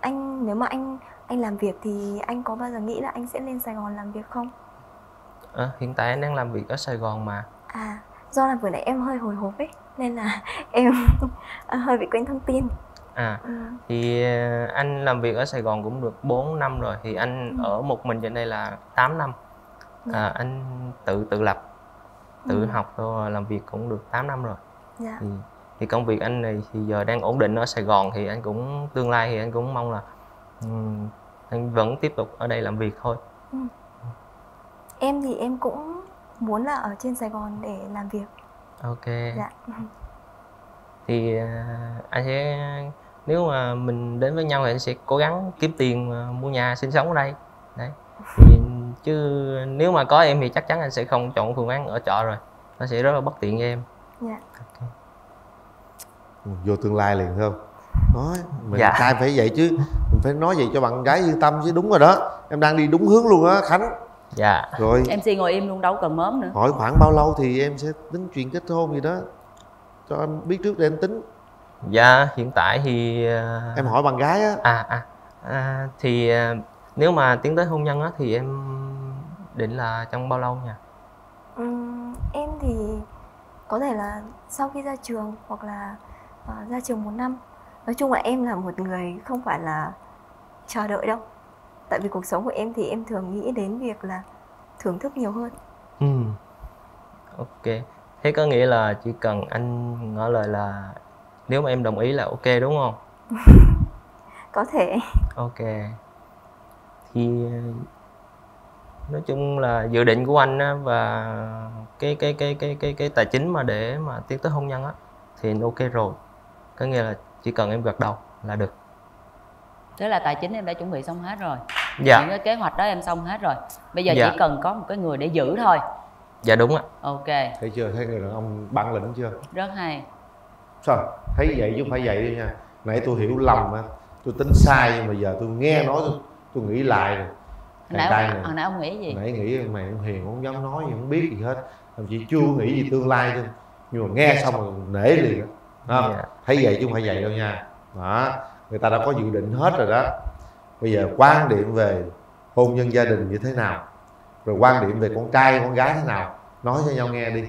anh nếu mà anh anh làm việc thì anh có bao giờ nghĩ là anh sẽ lên Sài Gòn làm việc không? Ờ, hiện tại anh đang làm việc ở Sài Gòn mà À, do là vừa nãy em hơi hồi hộp ấy Nên là em hơi bị quên thông tin à Ừ. thì ờ, anh làm việc ở Sài Gòn cũng được 4 năm rồi thì anh Ừ. ở một mình trên đây là 8 năm à, anh tự tự lập tự Ừ. học rồi làm việc cũng được 8 năm rồi Dạ. thì thì công việc anh này thì giờ đang ổn định ở Sài Gòn thì anh cũng tương lai thì anh cũng mong là ừm, anh vẫn tiếp tục ở đây làm việc thôi Ừ. Em thì em cũng muốn là ở trên Sài Gòn để làm việc. ok. Dạ. thì à, anh sẽ nếu mà mình đến với nhau thì anh sẽ cố gắng kiếm tiền mua nhà sinh sống ở đây. Đấy. Thì, chứ nếu mà có em thì chắc chắn anh sẽ không chọn phương án ở trọ rồi. Nó sẽ rất là bất tiện với em. Dạ. vô tương lai liền không? Nói mình Dạ. trai phải vậy chứ. Mình phải nói vậy cho bạn gái yên tâm chứ đúng rồi đó. Em đang đi đúng hướng luôn á khánh dạ. Rồi. Em si ngồi im luôn đâu cần mớm nữa. Hỏi khoảng bao lâu thì em sẽ tính chuyện kết hôn gì đó? Cho anh biết trước để anh tính. Dạ hiện tại thì à, em hỏi bạn gái á. À à, à thì à, nếu mà tiến tới hôn nhân á thì em định là trong bao lâu nha? Ừm, em thì có thể là sau khi ra trường hoặc là ờ, ra trường một năm. Nói chung là em là một người không phải là chờ đợi đâu. Tại vì cuộc sống của em thì em thường nghĩ đến việc là thưởng thức nhiều hơn. ừ. Ok. Thế có nghĩa là chỉ cần anh ngỏ lời là nếu mà em đồng ý là ok đúng không? Có thể. Ok. Thì nói chung là dự định của anh á và cái cái cái cái cái cái tài chính mà để mà tiến tới hôn nhân á thì anh ok rồi. Có nghĩa là chỉ cần em gật đầu là được. Thế là tài chính em đã chuẩn bị xong hết rồi Dạ. Những cái kế hoạch đó em xong hết rồi. Bây giờ Dạ. chỉ cần có một cái người để giữ thôi. Dạ đúng ạ. Ok. Thấy chưa? Thấy người đàn ông bản lĩnh chưa? Rất hay. Sao? Thấy vậy chứ không phải vậy đi nha. Nãy tôi hiểu lầm á. Tôi tính sai nhưng mà giờ tôi nghe nói tôi, tôi nghĩ lại rồi. Hồi nãy, Thằng trai ông, này hồi nãy ông nghĩ gì? nãy nghĩ mày không hiền không dám nói gì không biết gì hết. Thậm chí chưa nghĩ gì tương lai thôi nhưng mà nghe xong rồi nể liền Đúng không? Dạ. thấy vậy chứ không phải vậy đâu nha. Đó. Người ta đã có dự định hết rồi đó bây giờ quan điểm về hôn nhân gia đình như thế nào? Rồi quan điểm về con trai con gái thế nào? Nói cho nhau nghe đi.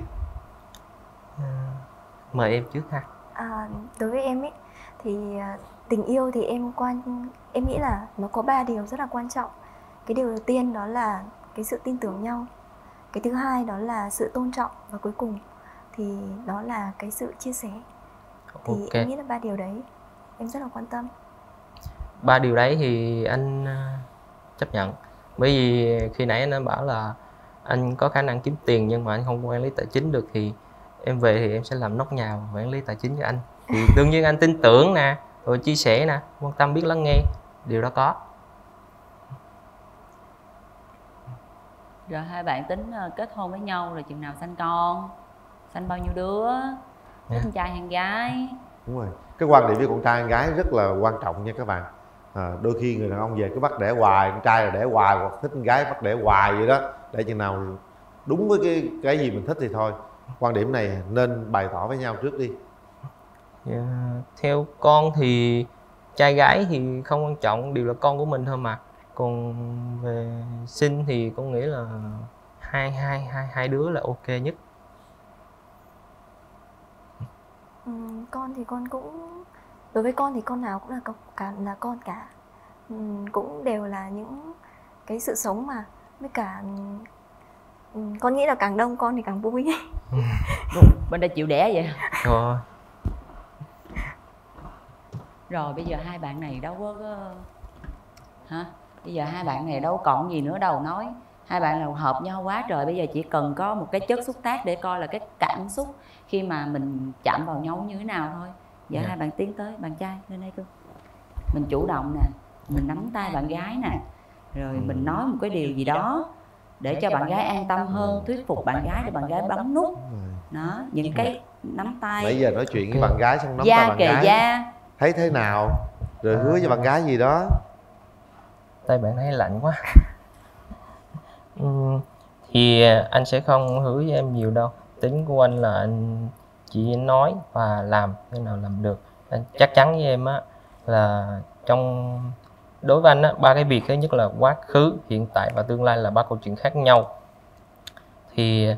Mời em trước ha. À, đối với em ấy thì à, tình yêu thì em quan em nghĩ là nó có ba điều rất là quan trọng. Cái điều đầu tiên đó là cái sự tin tưởng nhau. Cái thứ hai đó là sự tôn trọng. Và cuối cùng thì đó là cái sự chia sẻ. Thì Ok. em nghĩ là ba điều đấy em rất là quan tâm ba điều đấy thì anh à, chấp nhận. Bởi vì khi nãy anh bảo là anh có khả năng kiếm tiền nhưng mà anh không quản lý tài chính được thì em về thì em sẽ làm nóc nhà và quản lý tài chính cho anh. Thì đương nhiên anh tin tưởng nè rồi chia sẻ nè quan tâm biết lắng nghe điều đó có. Rồi hai bạn tính ờ, kết hôn với nhau rồi chừng nào sanh con? Sanh bao nhiêu đứa? Con trai hay con gái? Đúng rồi. Cái quan điểm với con trai con gái rất là quan trọng nha các bạn à, đôi khi người đàn ông về cứ bắt đẻ hoài con trai là đẻ hoài hoặc thích con gái bắt đẻ hoài vậy đó. Để chừng nào đúng với cái cái gì mình thích thì thôi. Quan điểm này nên bày tỏ với nhau trước đi. Dạ, theo con thì trai gái thì không quan trọng đều là con của mình thôi mà. Còn về sinh thì con nghĩ là hai hai hai hai đứa là ok nhất. Ừm, con thì con cũng đối với con thì con nào cũng là con cả là con cả. Ừm, cũng đều là những cái sự sống mà. Với cả ừm, con nghĩ là càng đông con thì càng vui. Bên đây chịu đẻ vậy? Rồi Rồi bây giờ hai bạn này đâu có có- Hả? Bây giờ hai bạn này đâu còn gì nữa đâu nói. Hai bạn là hợp nhau quá trời Bây giờ chỉ cần có một cái chất xúc tác để coi là cái cảm xúc Khi mà mình chạm vào nhau như thế nào thôi Giờ Dạ. hai bạn tiến tới bạn trai lên đây cưng Mình chủ động nè Mình nắm tay bạn gái nè Rồi mình nói một cái điều gì đó Để cho bạn gái an tâm hơn Thuyết phục bạn gái để bạn gái bấm nút. Đó, những cái nắm tay. Nãy giờ nói chuyện với bạn gái xong nắm Da tay bạn kề gái. da. thấy thế nào? Rồi hứa với bạn gái gì đó? Tay bạn ấy lạnh quá. Ừm, thì anh sẽ không hứa với em nhiều đâu. Tính của anh là anh chỉ nói và làm như nào làm được. Chắc chắn với em á là trong đối với anh á ba cái việc thứ nhất là quá khứ hiện tại và tương lai là ba câu chuyện khác nhau. Thì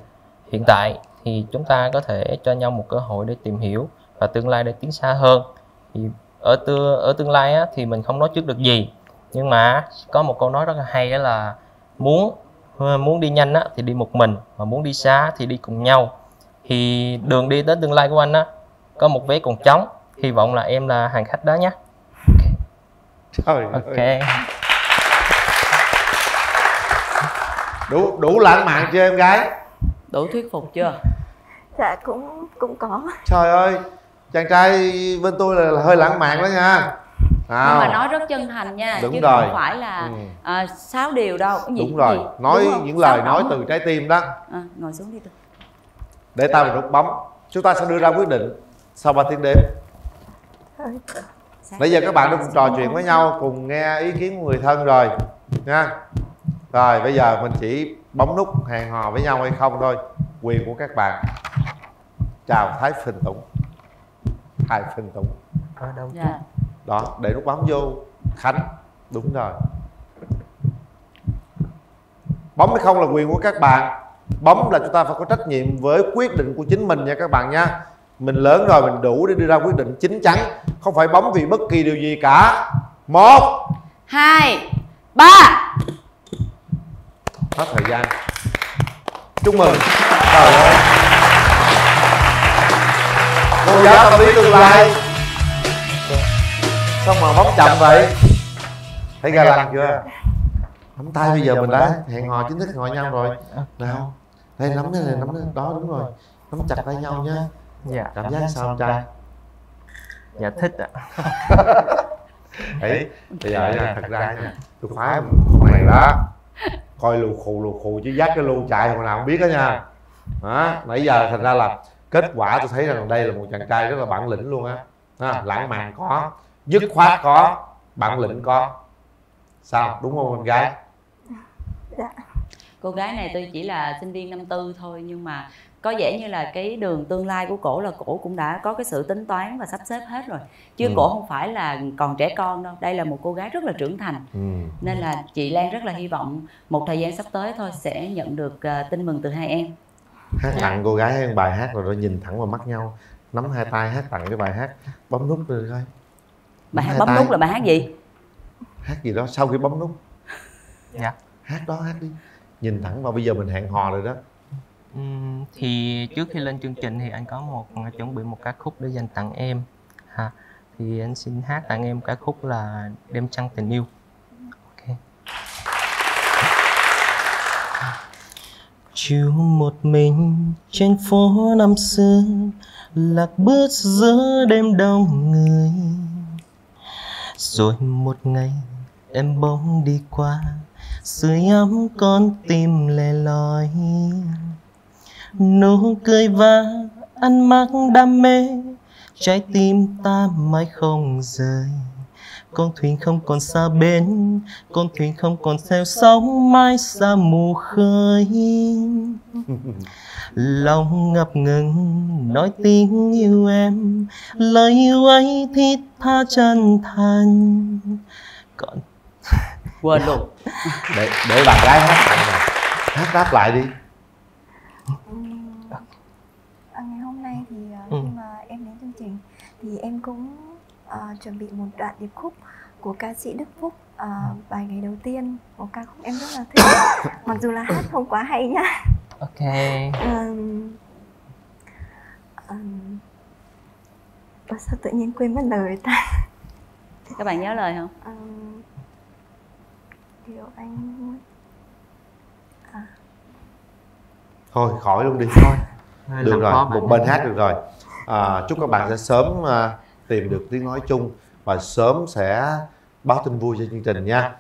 hiện tại thì chúng ta có thể cho nhau một cơ hội để tìm hiểu và tương lai để tiến xa hơn. Thì ở tương ở tương lai á, thì mình không nói trước được gì. Nhưng mà có một câu nói rất là hay đó là muốn muốn đi nhanh á, thì đi một mình mà muốn đi xa thì đi cùng nhau thì đường đi đến tương lai của anh á có một vé còn trống hy vọng là em là hành khách đó nhé Trời ok ơi. đủ đủ lãng mạn chưa em gái đủ thuyết phục chưa dạ cũng cũng có trời ơi chàng trai bên tôi là, là hơi lãng mạn đó nha nhưng Nào. mà nói rất chân thành nha Đúng chứ rồi. không phải là Ừ. à, sáu điều đâu cái gì, đúng rồi gì? nói Đúng không? những lời Sáu nói từ trái tim đó à, ngồi xuống đi tôi để ta vào nút bấm chúng ta sẽ đưa ra quyết định. Sau 3 tiếng đếm. Bây giờ các bạn đã cùng trò chuyện với nhau cùng nghe ý kiến của người thân rồi nha. Rồi bây giờ mình chỉ bấm nút hẹn hò với nhau hay không thôi. Quyền của các bạn. Chào Thái Phình Tùng. Thái Phình Tùng. Ở đâu chứ? Dạ. đó để nút bấm vô. Khánh. Đúng rồi. Bấm hay không là quyền của các bạn bấm là chúng ta phải có trách nhiệm với quyết định của chính mình nha các bạn nha. Mình lớn rồi mình đủ để đưa ra quyết định chín chắn. Không phải bấm vì bất kỳ điều gì cả. Một hai ba. Hết thời gian. Chúc mừng. Trời ơi. Cô giáo tâm lý tương lai. Sao mà bấm chậm vậy? Thấy ga lăng chưa nắm tay bây giờ mình đã hẹn hò chính thức hẹn hò nhau rồi. Nào đây nắm đây này nắm đây. Đó đúng rồi. Nắm chặt tay nhau nha dạ. Cảm giác sao anh trai? dạ thích ạ. Đấy bây giờ nha thật ra nha tôi con này đó. Coi lù khù lù khù chứ dắt cái lu chạy hồi nào không biết đó nha. Đó nãy giờ thành ra là kết quả tôi thấy rằng đây là một chàng trai rất là bản lĩnh luôn á. À, lãng mạn có dứt khoát có bản lĩnh có. Sao? Đúng không em gái cô gái này tôi chỉ là sinh viên năm tư thôi nhưng mà có vẻ như là cái đường tương lai của cổ là cổ cũng đã có cái sự tính toán và sắp xếp hết rồi. Chứ Ừ. cổ không phải là còn trẻ con đâu. Đây là một cô gái rất là trưởng thành. Ừ. nên là chị Lan rất là hy vọng một thời gian sắp tới thôi sẽ nhận được à, tin mừng từ hai em. Hát tặng cô gái một bài hát rồi rồi nhìn thẳng vào mắt nhau. Nắm hai tay hát tặng cái bài hát bấm nút rồi coi. Bài hát bấm tay. nút là bài hát gì? Hát gì đó sau khi bấm nút. Dạ hát đó, hát đi. Nhìn thẳng vào bây giờ mình hẹn hò rồi đó. Thì trước khi lên chương trình thì anh có một ờ, chuẩn bị một ca khúc để dành tặng em. Ha, thì anh xin hát tặng em ca khúc là đêm trăng tình yêu. Ok. Chiều một mình trên phố năm xưa, lạc bước giữa đêm đông người. Rồi một ngày em bỗng đi qua sưởi ấm con tim lẻ loi. Nụ cười và ăn mặc đam mê, trái tim ta mãi không rời. Con thuyền không còn xa bến, con thuyền không còn theo sóng mãi xa mù khơi. Lòng ngập ngừng, nói tiếng yêu em, lời yêu ấy thiết tha chân thành. Còn quên luôn. Để để bạn gái hát hát đáp lại đi. À, ngày hôm nay thì à, Ừ. khi mà em đến chương trình thì em cũng à, chuẩn bị một đoạn điệp khúc của ca sĩ Đức Phúc à, bài ngày đầu tiên. Một ca khúc em rất là thích. Mặc dù là hát không quá hay nhá ok. Um, um, sao tự nhiên quên mất lời ta? Các bạn nhớ lời không um, điều anh muốn thôi khỏi luôn đi. Thôi. Được làm rồi một bên hát được rồi. À, chúc các bạn sẽ sớm à, tìm được tiếng nói chung và sớm sẽ báo tin vui cho chương trình nha